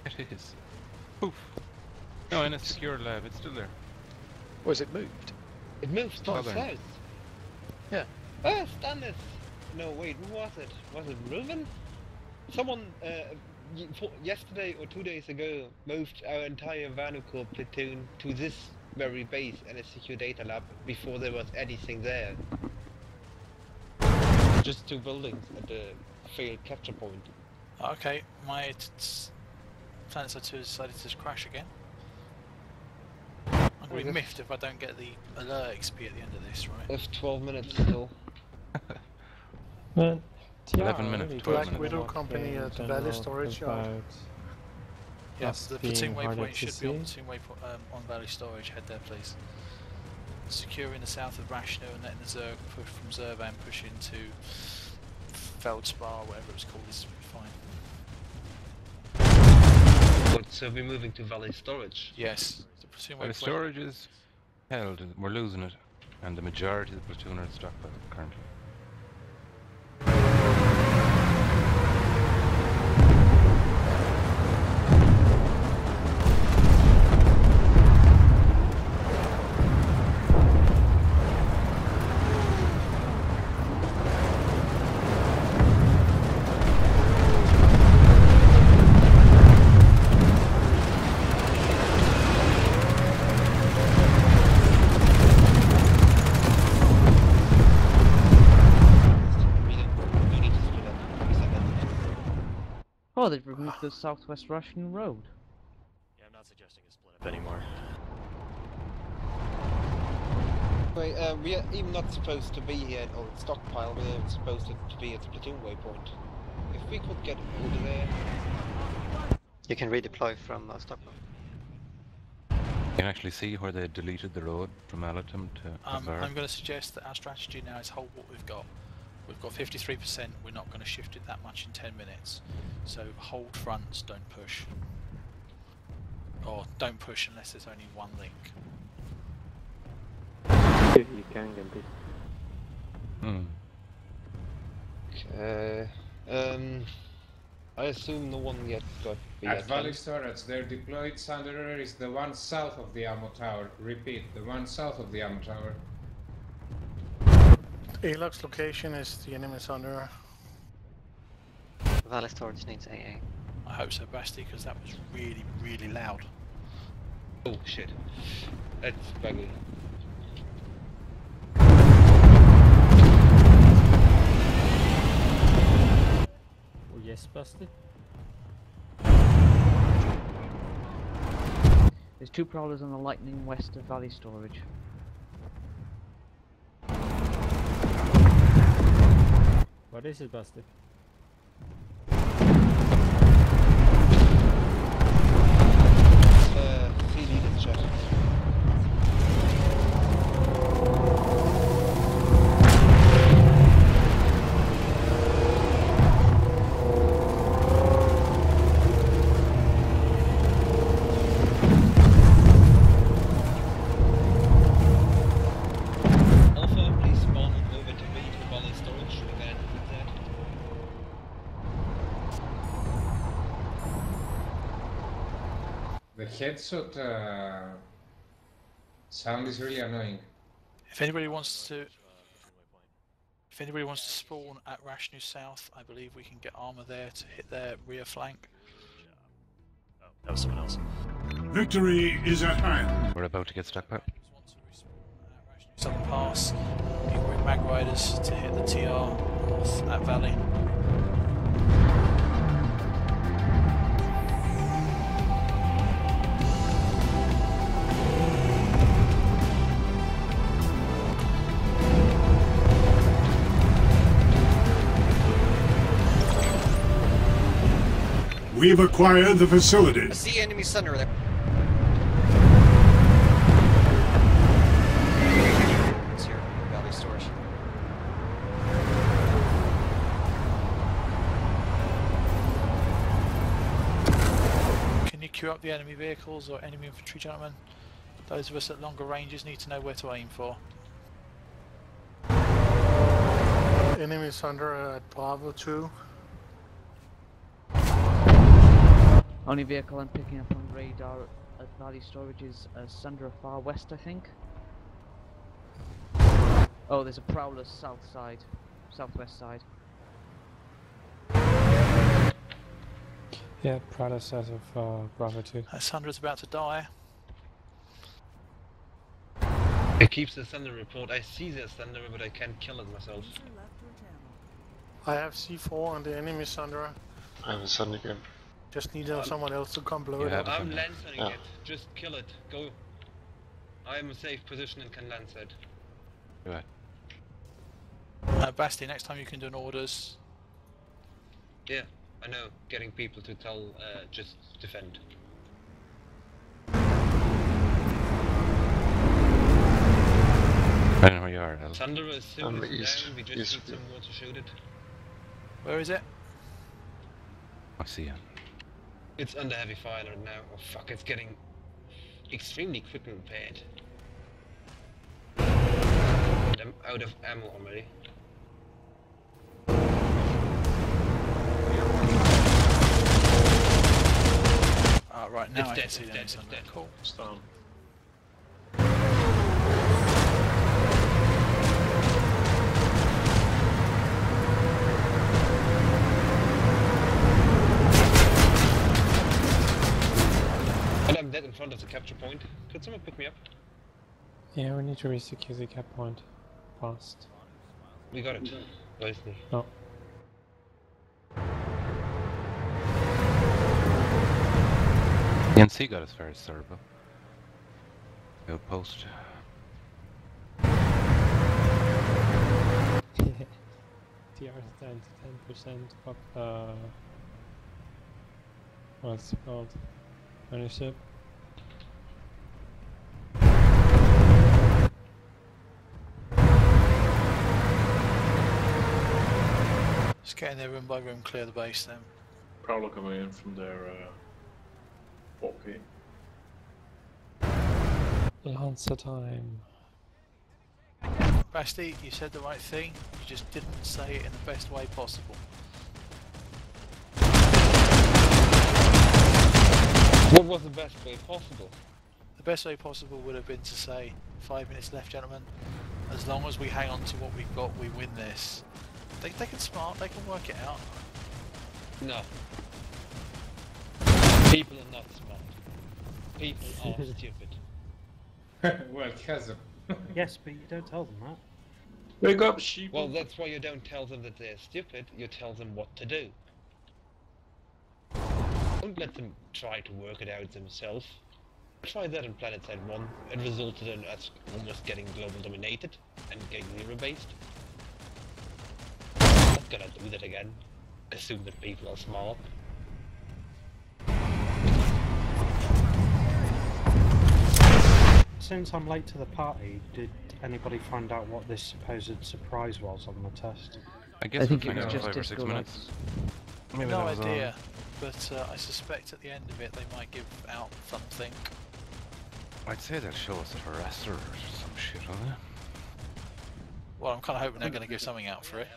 It is. Poof. No, in a secure lab, it's still there. Or has it moved? It moved to the south. Yeah. Ah, Stannis! No, wait, who was it? Was it Ruben? Someone uh, for- yesterday or two days ago moved our entire Vanucore platoon to this very base and a secure data lab before there was anything there. Just two buildings at the failed capture point. Okay, my t- s- Planet 2 has decided to just crash again. I'm going to be miffed if I don't get the alert XP at the end of this, right? There's 12 minutes still. Man, 11 minutes, really 12 Black minutes. Widow what Company in at the Valley Storage Yard. about Yeah, the being platoon harder waypoint to should be on platoon waypoint um, on Valley Storage. Head there, please. Securing the south of Rashnu and letting the Zerg push from Zurvan push into Feldspar, whatever it's called. This will be fine. But so we're moving to Valley Storage. Yes, the platoon Well, the storage is held, we're losing it, and the majority of the platoon are at stockpile currently. Oh, the Southwest Russian Road. Yeah, I'm not suggesting a split up anymore. Wait, uh, we are even not supposed to be here or stockpile. We're supposed to to be at the platoon waypoint. If we could get over there. You can redeploy from uh, Stockholm. You can actually see where they deleted the road from Allatum to Um, I'm going to suggest that our strategy now is hold what we've got. We've got 53%, we're not going to shift it that much in 10 minutes. So hold fronts, don't push. Or don't push unless there's only one link. You can get this. Hmm. Uh, um, I assume no one yet got the At Valley attempt. Storage, their deployed Sunderer is the one south of the ammo tower. Repeat, the one south of the ammo tower. Alox location is the enemy Sunderer. Valley Storage needs AA. I hope so, Basti, because that was really, really loud. Oh shit. That's buggy. Oh yes, Basti. There's two prowlers on the Lightning west of Valley Storage. What is it, Basti? Headshot uh, sound is really annoying. If anybody wants to... If anybody wants to spawn at Rashnu South, I believe we can get armor there to hit their rear flank. That was someone else. Victory is at hand. We're about to get stuck, stockpile. Southern Pass, you can bring Magriders to hit the TR north at Valley. We've acquired the I see enemy center there. It's here, Valley Storage. Can you queue up the enemy vehicles or enemy infantry, gentlemen? Those of us at longer ranges need to know where to aim for. Enemy Sunderer at uh, Bravo 2. Only vehicle I'm picking up on radar at Valley Storage is uh, Sundra far west, I think. Oh, there's a Prowler south side, southwest side. Yeah, Prada south of uh, Bravo 2. Uh, Sandra's about to die. It keeps the thunder report. I see the thunder, but I can't kill it myself. I have C4 on the enemy Sandra. I have a Sunday game. Just need uh, someone else to come blow it up. I'm lancering Oh. it. Just kill it. Go. I am a safe position and can lance it. Do it. Uh, Basti, next time you can do an orders. Yeah, I know. Getting people to tell, uh, just defend. I don't know where you are, El. Thunder as soon On as the it's east- down, we just east need view. someone to shoot it. Where is it? I see you. It's under heavy fire right now. Oh fuck, it's getting extremely quickly repaired. And I'm out of ammo already. Ah, right, now It's I dead, can see it's them. dead, It's it's dead. Cool. Stone. And I'm dead in front of the capture point. Could someone pick me up? Yeah, we need to resecure the cap point. Fast. We got it. Where is he? Oh. The NC got as far as Serbo. Outpost. TR is down to 10% of, uh, what's it called? Ownership. Just get in there room by room, clear the base then. Prowler coming in from their uh, walkie. Lancer time. Basti, you said the right thing, you just didn't say it in the best way possible. What was the best way possible? The best way possible would have been to say, five minutes left, gentlemen. As long as we hang on to what we've got, we win this. They, they can smart, they can work it out. No. People are not smart. People are stupid. well, chasm. Yes, but you don't tell them that. Wake up, sheep! Well, that's why you don't tell them that they're stupid, you tell them what to do. Don't let them try to work it out themselves. I tried that in PlanetSide 1. It resulted in us almost getting global dominated and getting zero based. Not gonna do that again. Assume that people are smart. Since I'm late to the party, did anybody find out what this supposed surprise was on the test? I guess I think we'll it find was just five or six minutes. lights. Maybe no that was on- idea, but uh, I suspect at the end of it they might give out something. I'd say they'll show us a harasser or some shit on it. Well, I'm kind of hoping they're going to give something out for it.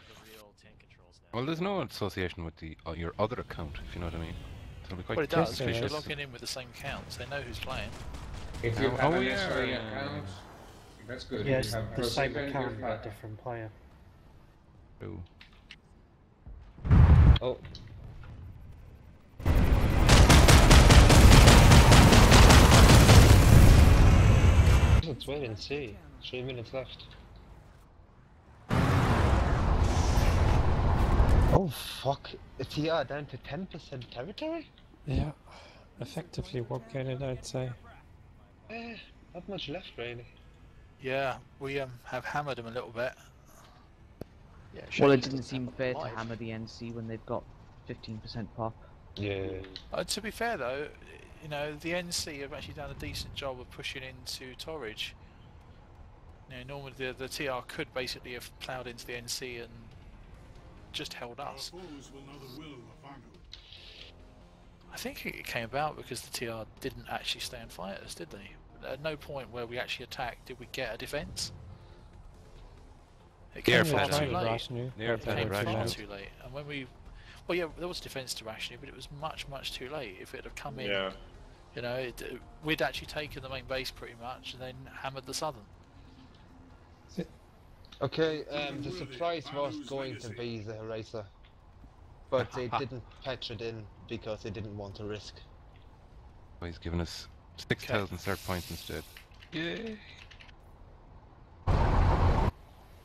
Well, there's no association with the uh, your other account, if you know what I mean. So it'll be quite well, it does. Suspicious. You're logging in with the same accounts, they know who's playing. If you Oh, have oh, an yeah, SRE account, that's good. Yeah, you have the same account but a different player. Ooh. Oh. Let's wait and see. Three minutes left. Oh fuck! It's yeah down to ten percent territory. Yeah, effectively warpgated, I'd say. Eh, not much left really. Yeah, we um, have hammered them a little bit. Yeah, Well, it Shaggy's didn't seem have fair to hammer the NC when they've got 15% pop. Yeah. Uh, to be fair though, you know, the NC have actually done a decent job of pushing into Torridge. You know, normally the, the TR could basically have ploughed into the NC and just held us. I think it came about because the TR didn't actually stay and fight us, did they? At no point where we actually attacked did we get a defence. It The came far too late. Rationally. The air It came far too late. And when we, well, yeah, there was defence to rationing, but it was much, much too late. If it had come in, Yeah. you know, it, we'd actually taken the main base pretty much, and then hammered the southern. Okay, um, the surprise was going to be the Harasser. But they didn't patch it in because they didn't want to risk. Oh, he's given us 6,000 start points instead. Yay!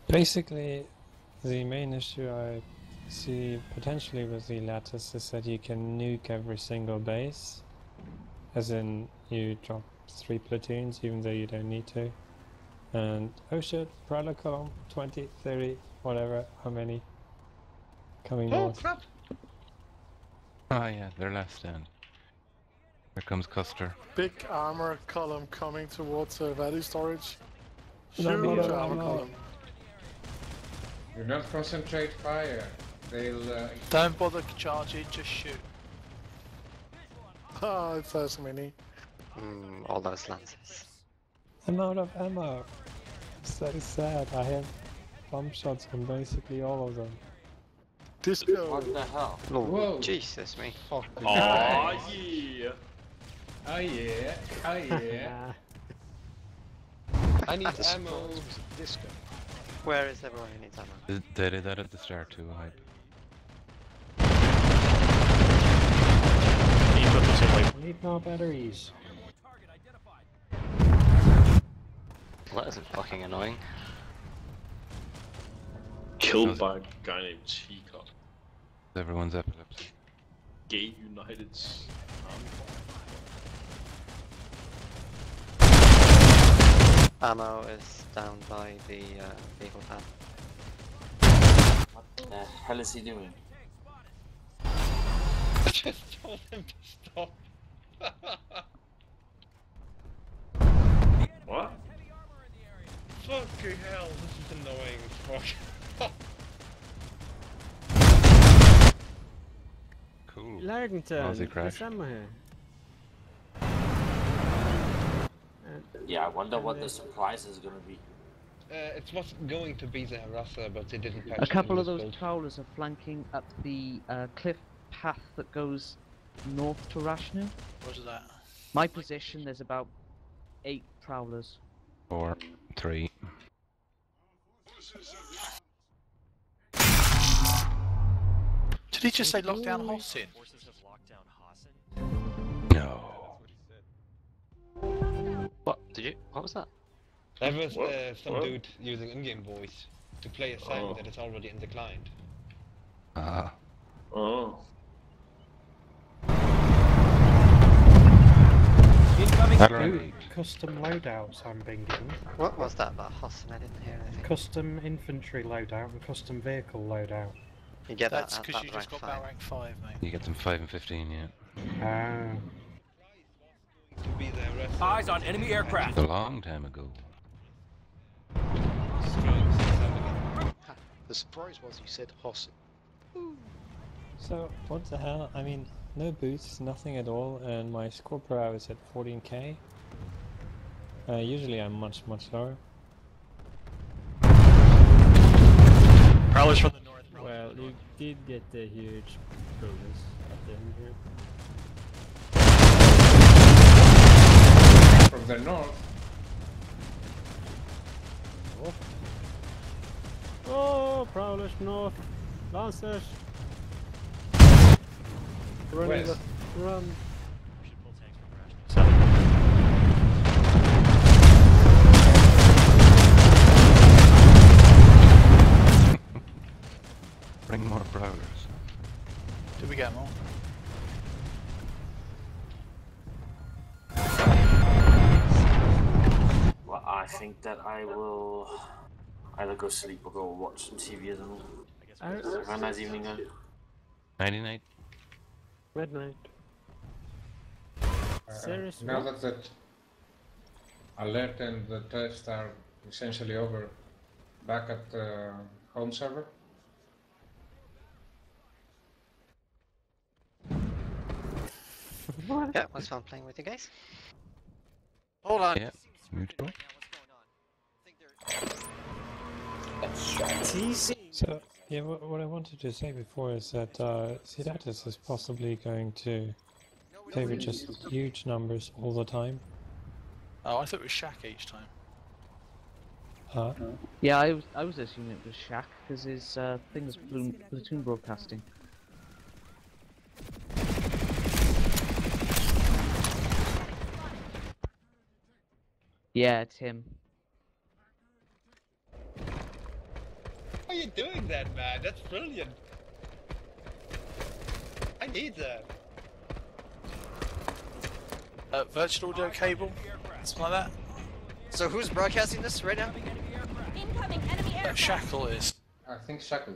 Basically, the main issue I see potentially with the lattice is that you can nuke every single base. As in, you drop three platoons even though you don't need to. And, oh shit, Prowler column, 20, 30, whatever, how many? Coming Oh north. crap! Ah, yeah, their last stand. Here comes Custer. Big armor column coming towards uh, valley storage. Huge No, no, no, armor no. column. Do not concentrate fire. They'll. Uh, Don't bother charging, just shoot. Ah, it's uh, so many. Mm, all those lances. I'm out of ammo. So sad, I have bump shots on basically all of them. Disco. What the hell? Oh, Whoa. Jesus me. Fuck. Oh yeah. Oh yeah. Oh yeah. I need At ammo. surprise disco. Where is everyone who needs ammo? They did that at the start too, hype. You put the two like Need more batteries. Well, that isn't fucking annoying. Killed by a guy named Chica. Everyone's epilepsy. Gay United's. Ammo is down by the uh, vehicle pad. What the hell is he doing? Just told him to stop. What? Fucking hell, this is annoying fuck. Cool. Larrington, Aussie crash. there's ammo here. Yeah, I wonder what the surprise is gonna be. Uh, it was going to be the harasser, but they didn't patch A couple of those build. prowlers are flanking up the uh, cliff path that goes north to Rashnu. What's that? My position, there's about eight prowlers. Four, three. Did he just say lockdown Hossin? Forces have locked down Hossin. No. What? Did you? What was that? There was uh, some What? dude using in-game voice to play a sound Oh. that is already in the client. Ah. Oh. Incoming Alright. custom loadouts I'm being given. What was that about Hossin? I didn't hear anything. Custom infantry loadout and custom vehicle loadout. You get That's that at because that you just got battle five. rank 5, mate. You get them 5 and 15, yeah. Ah. To be the harasser. Eyes on enemy aircraft. A long time ago. The surprise was you said Hoss. So, what the hell? I mean, no boots, nothing at all, and my score per hour is at 14k. Uh, usually I'm much, much lower. Prowlers from the north. Prowlers Well, from the you did get the huge bonus at the end here. From the north. Oh, Oh, Prowlers North, Lancers. Run West. the run. Bring more progress. Did we get more? Well, I think that I will either go sleep or go watch some TV as well. When evening, uh. evening Nighty night. Red Knight. Seriously? Now that the alert and the test are essentially over, back at the home server? yeah, was fun playing with you guys. Hold on. Yeah, mutual. That's right. TC. So yeah, what, what I wanted to say before is that uh, Sidatis is possibly going to favor just huge numbers all the time. Oh, I thought it was Shaq each time. Uh, Yeah, I was, I was assuming it was Shaq because his uh, thing was platoon, platoon broadcasting. Yeah, it's him. Why are you doing that, man? That's brilliant. I need that. Uh, virtual audio cable, something like that. So who's broadcasting this right now? Incoming enemy Uh, Shackle is. I think Shackle.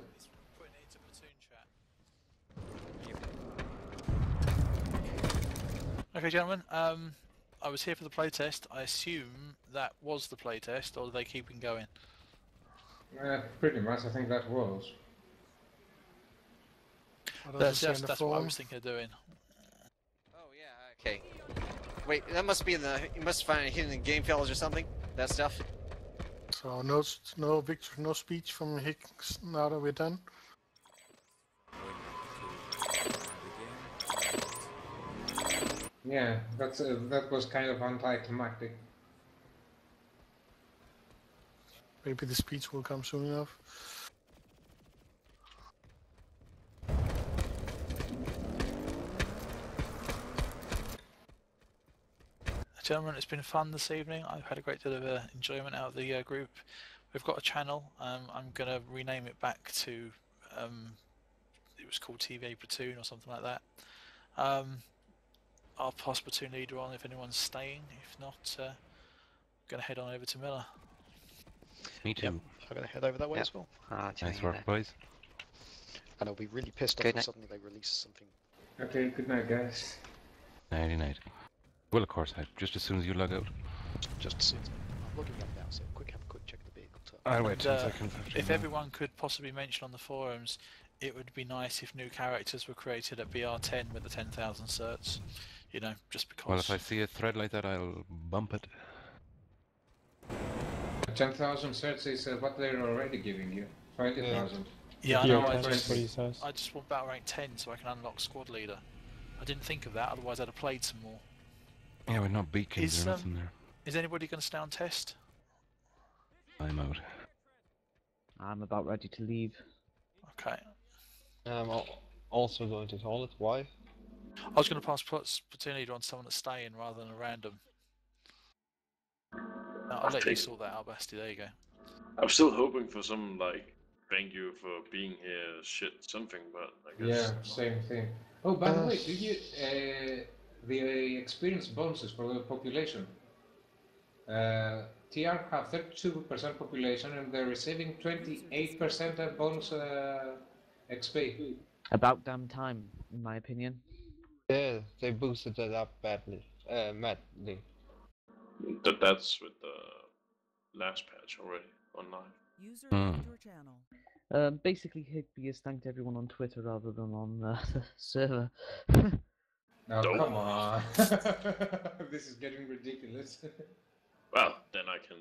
Okay, gentlemen. Um, I was here for the playtest. I assume that was the playtest, or are they keeping going? Uh, pretty much, I think that was. What does That's it just that's what I form? was thinking of doing. Oh yeah, okay. Wait, that must be in the. You must find it hidden in game files or something. That stuff. So no, no victory, no speech from Hicks now that we're done. Yeah, that's uh, that was kind of anticlimactic. Maybe the speech will come soon enough. Gentlemen, it's been fun this evening. I've had a great deal of uh, enjoyment out of the uh, group. We've got a channel. Um, I'm going to rename it back to. Um, it was called TVA Platoon or something like that. Um, I'll pass Platoon Leader on if anyone's staying. If not, uh, I'm going to head on over to Miller. Me too. I'm gonna head over that way Yep. as well. Ah, Nice work, there. boys. And I'll be really pissed off Good if suddenly they release something. Okay, good night, guys. Nighty night. Well, of course, I just as soon as you log out. Just as soon as I'm looking up now, so quick have a quick check of the vehicle. To... I'll wait And, 10 uh, seconds If you. everyone could possibly mention on the forums, it would be nice if new characters were created at BR10 with the 10,000 certs. You know, just because. Well, if I see a thread like that, I'll bump it. 10,000 certs is uh, what they're already giving you. 20,000. Yeah, I know. I Yeah, just, what he says. I just want battle rank 10 so I can unlock squad leader. I didn't think of that, otherwise I'd have played some more. Yeah, we're not beacons Is, or nothing um, there. Is anybody going to stay on test? I'm out. I'm about ready to leave. Okay. I'm also going to toilet. Why? I was going to pass plat- platoon leader on someone that's staying rather than a random. No, I'll I'll let you take- sort that out, Basti. There you go. I'm still hoping for some like thank you for being here shit something, but I guess Yeah, same thing. Oh, by the way, did you uh, the experience bonuses for the population? Uh, TR have 32% population and they're receiving 28% of bonus uh, XP. About damn time, in my opinion. Yeah, they boosted it up badly. Uh, madly. That that's with the last patch already online. User Hmm. your channel. Um, basically, Higby has thanked everyone on Twitter rather than on uh, the server. Now, Don't. come on. this is getting ridiculous. Well, then I can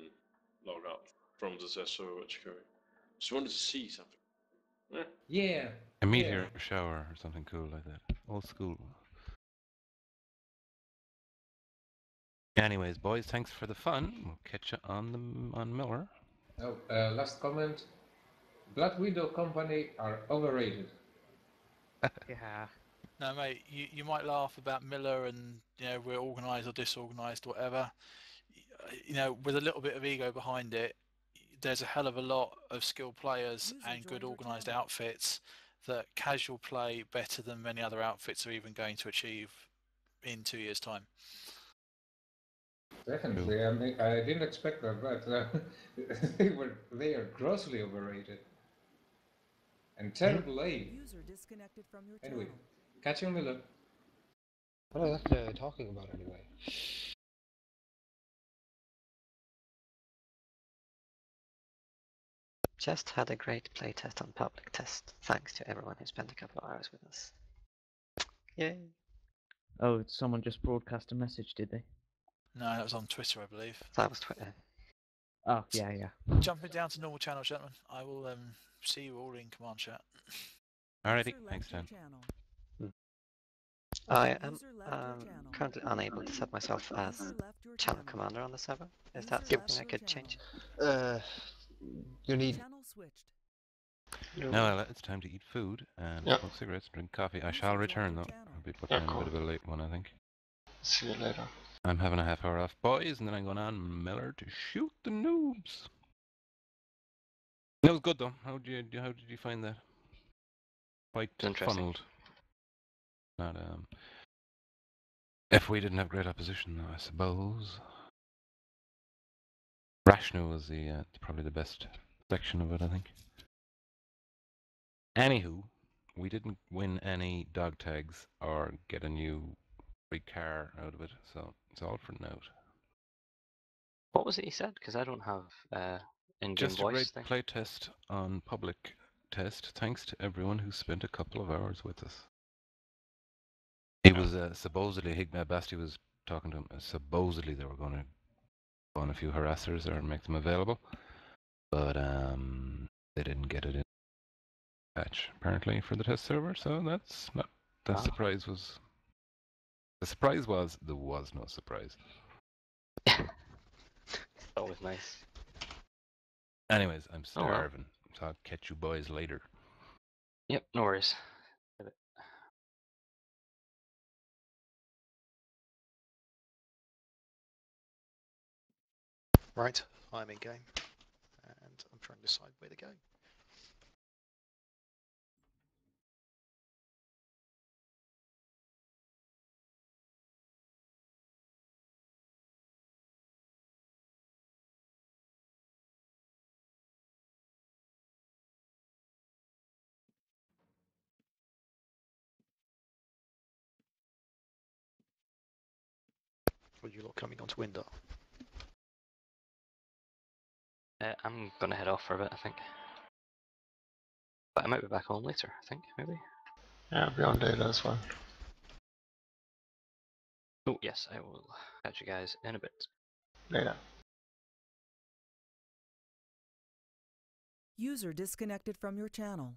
log out from the Zesso HQ. Just wanted to see something. Yeah. yeah. A yeah. meteor shower or something cool like that. Old school. Anyways, boys, thanks for the fun. We'll catch you on the on Miller. Oh, uh, last comment. Blood Widow Company are overrated. yeah. No, mate, you, you might laugh about Miller and, you know, we're organised or disorganised or whatever. You know, with a little bit of ego behind it, there's a hell of a lot of skilled players and good organised outfits that casual play better than many other outfits are even going to achieve in two years' time. Definitely. I mean, I didn't expect that, but uh, they were they are grossly overrated. And terrible aim. User disconnected from your Anyway, channel. catch you on the look. What are they talking about anyway? Just had a great playtest on public test. Thanks to everyone who spent a couple of hours with us. Yay. Oh, someone just broadcast a message, did they? No, that was on Twitter, I believe. That was Twitter. Oh, yeah, yeah. Jumping down to normal channel, gentlemen. I will um, see you all in command chat. Alrighty, thanks, Dan. I am um, currently unable to set myself as channel commander on the server. Is that something I could change? Uh, you need. Channel switched. Now, Ella, it's time to eat food and Yeah. smoke cigarettes, drink coffee. I shall return though. I'll be putting Yeah, in a bit of a late one, I think. See you later. I'm having a half hour off, boys, and then I'm going on Miller to shoot the noobs. That was good though. How did you how did you find that? Quite funneled. Not um. If we didn't have great opposition, though, I suppose. Rashnu was the uh, probably the best section of it, I think. Anywho, we didn't win any dog tags or get a new free car out of it, so it's all for note. What was it he said? Because I don't have uh, in-game Just a voice great thing. play test on public test. Thanks to everyone who spent a couple of hours with us. He was uh, supposedly Higby Basti was talking to him. Uh, supposedly they were going to go on a few harassers or make them available, but um, they didn't get it in patch apparently for the test server. So that's not the Ah. surprise was. The surprise was there was no surprise. Always nice. Anyways, I'm Oh, well. starving, so I'll catch you boys later. Yep, no worries. Right, I'm in game, and I'm trying to decide where to go. Well, you lot coming onto Indar. Uh, I'm gonna head off for a bit, I think. But I might be back on later, I think, maybe. Yeah, I'll be on data as well. Oh, yes, I will catch you guys in a bit. Later. User disconnected from your channel.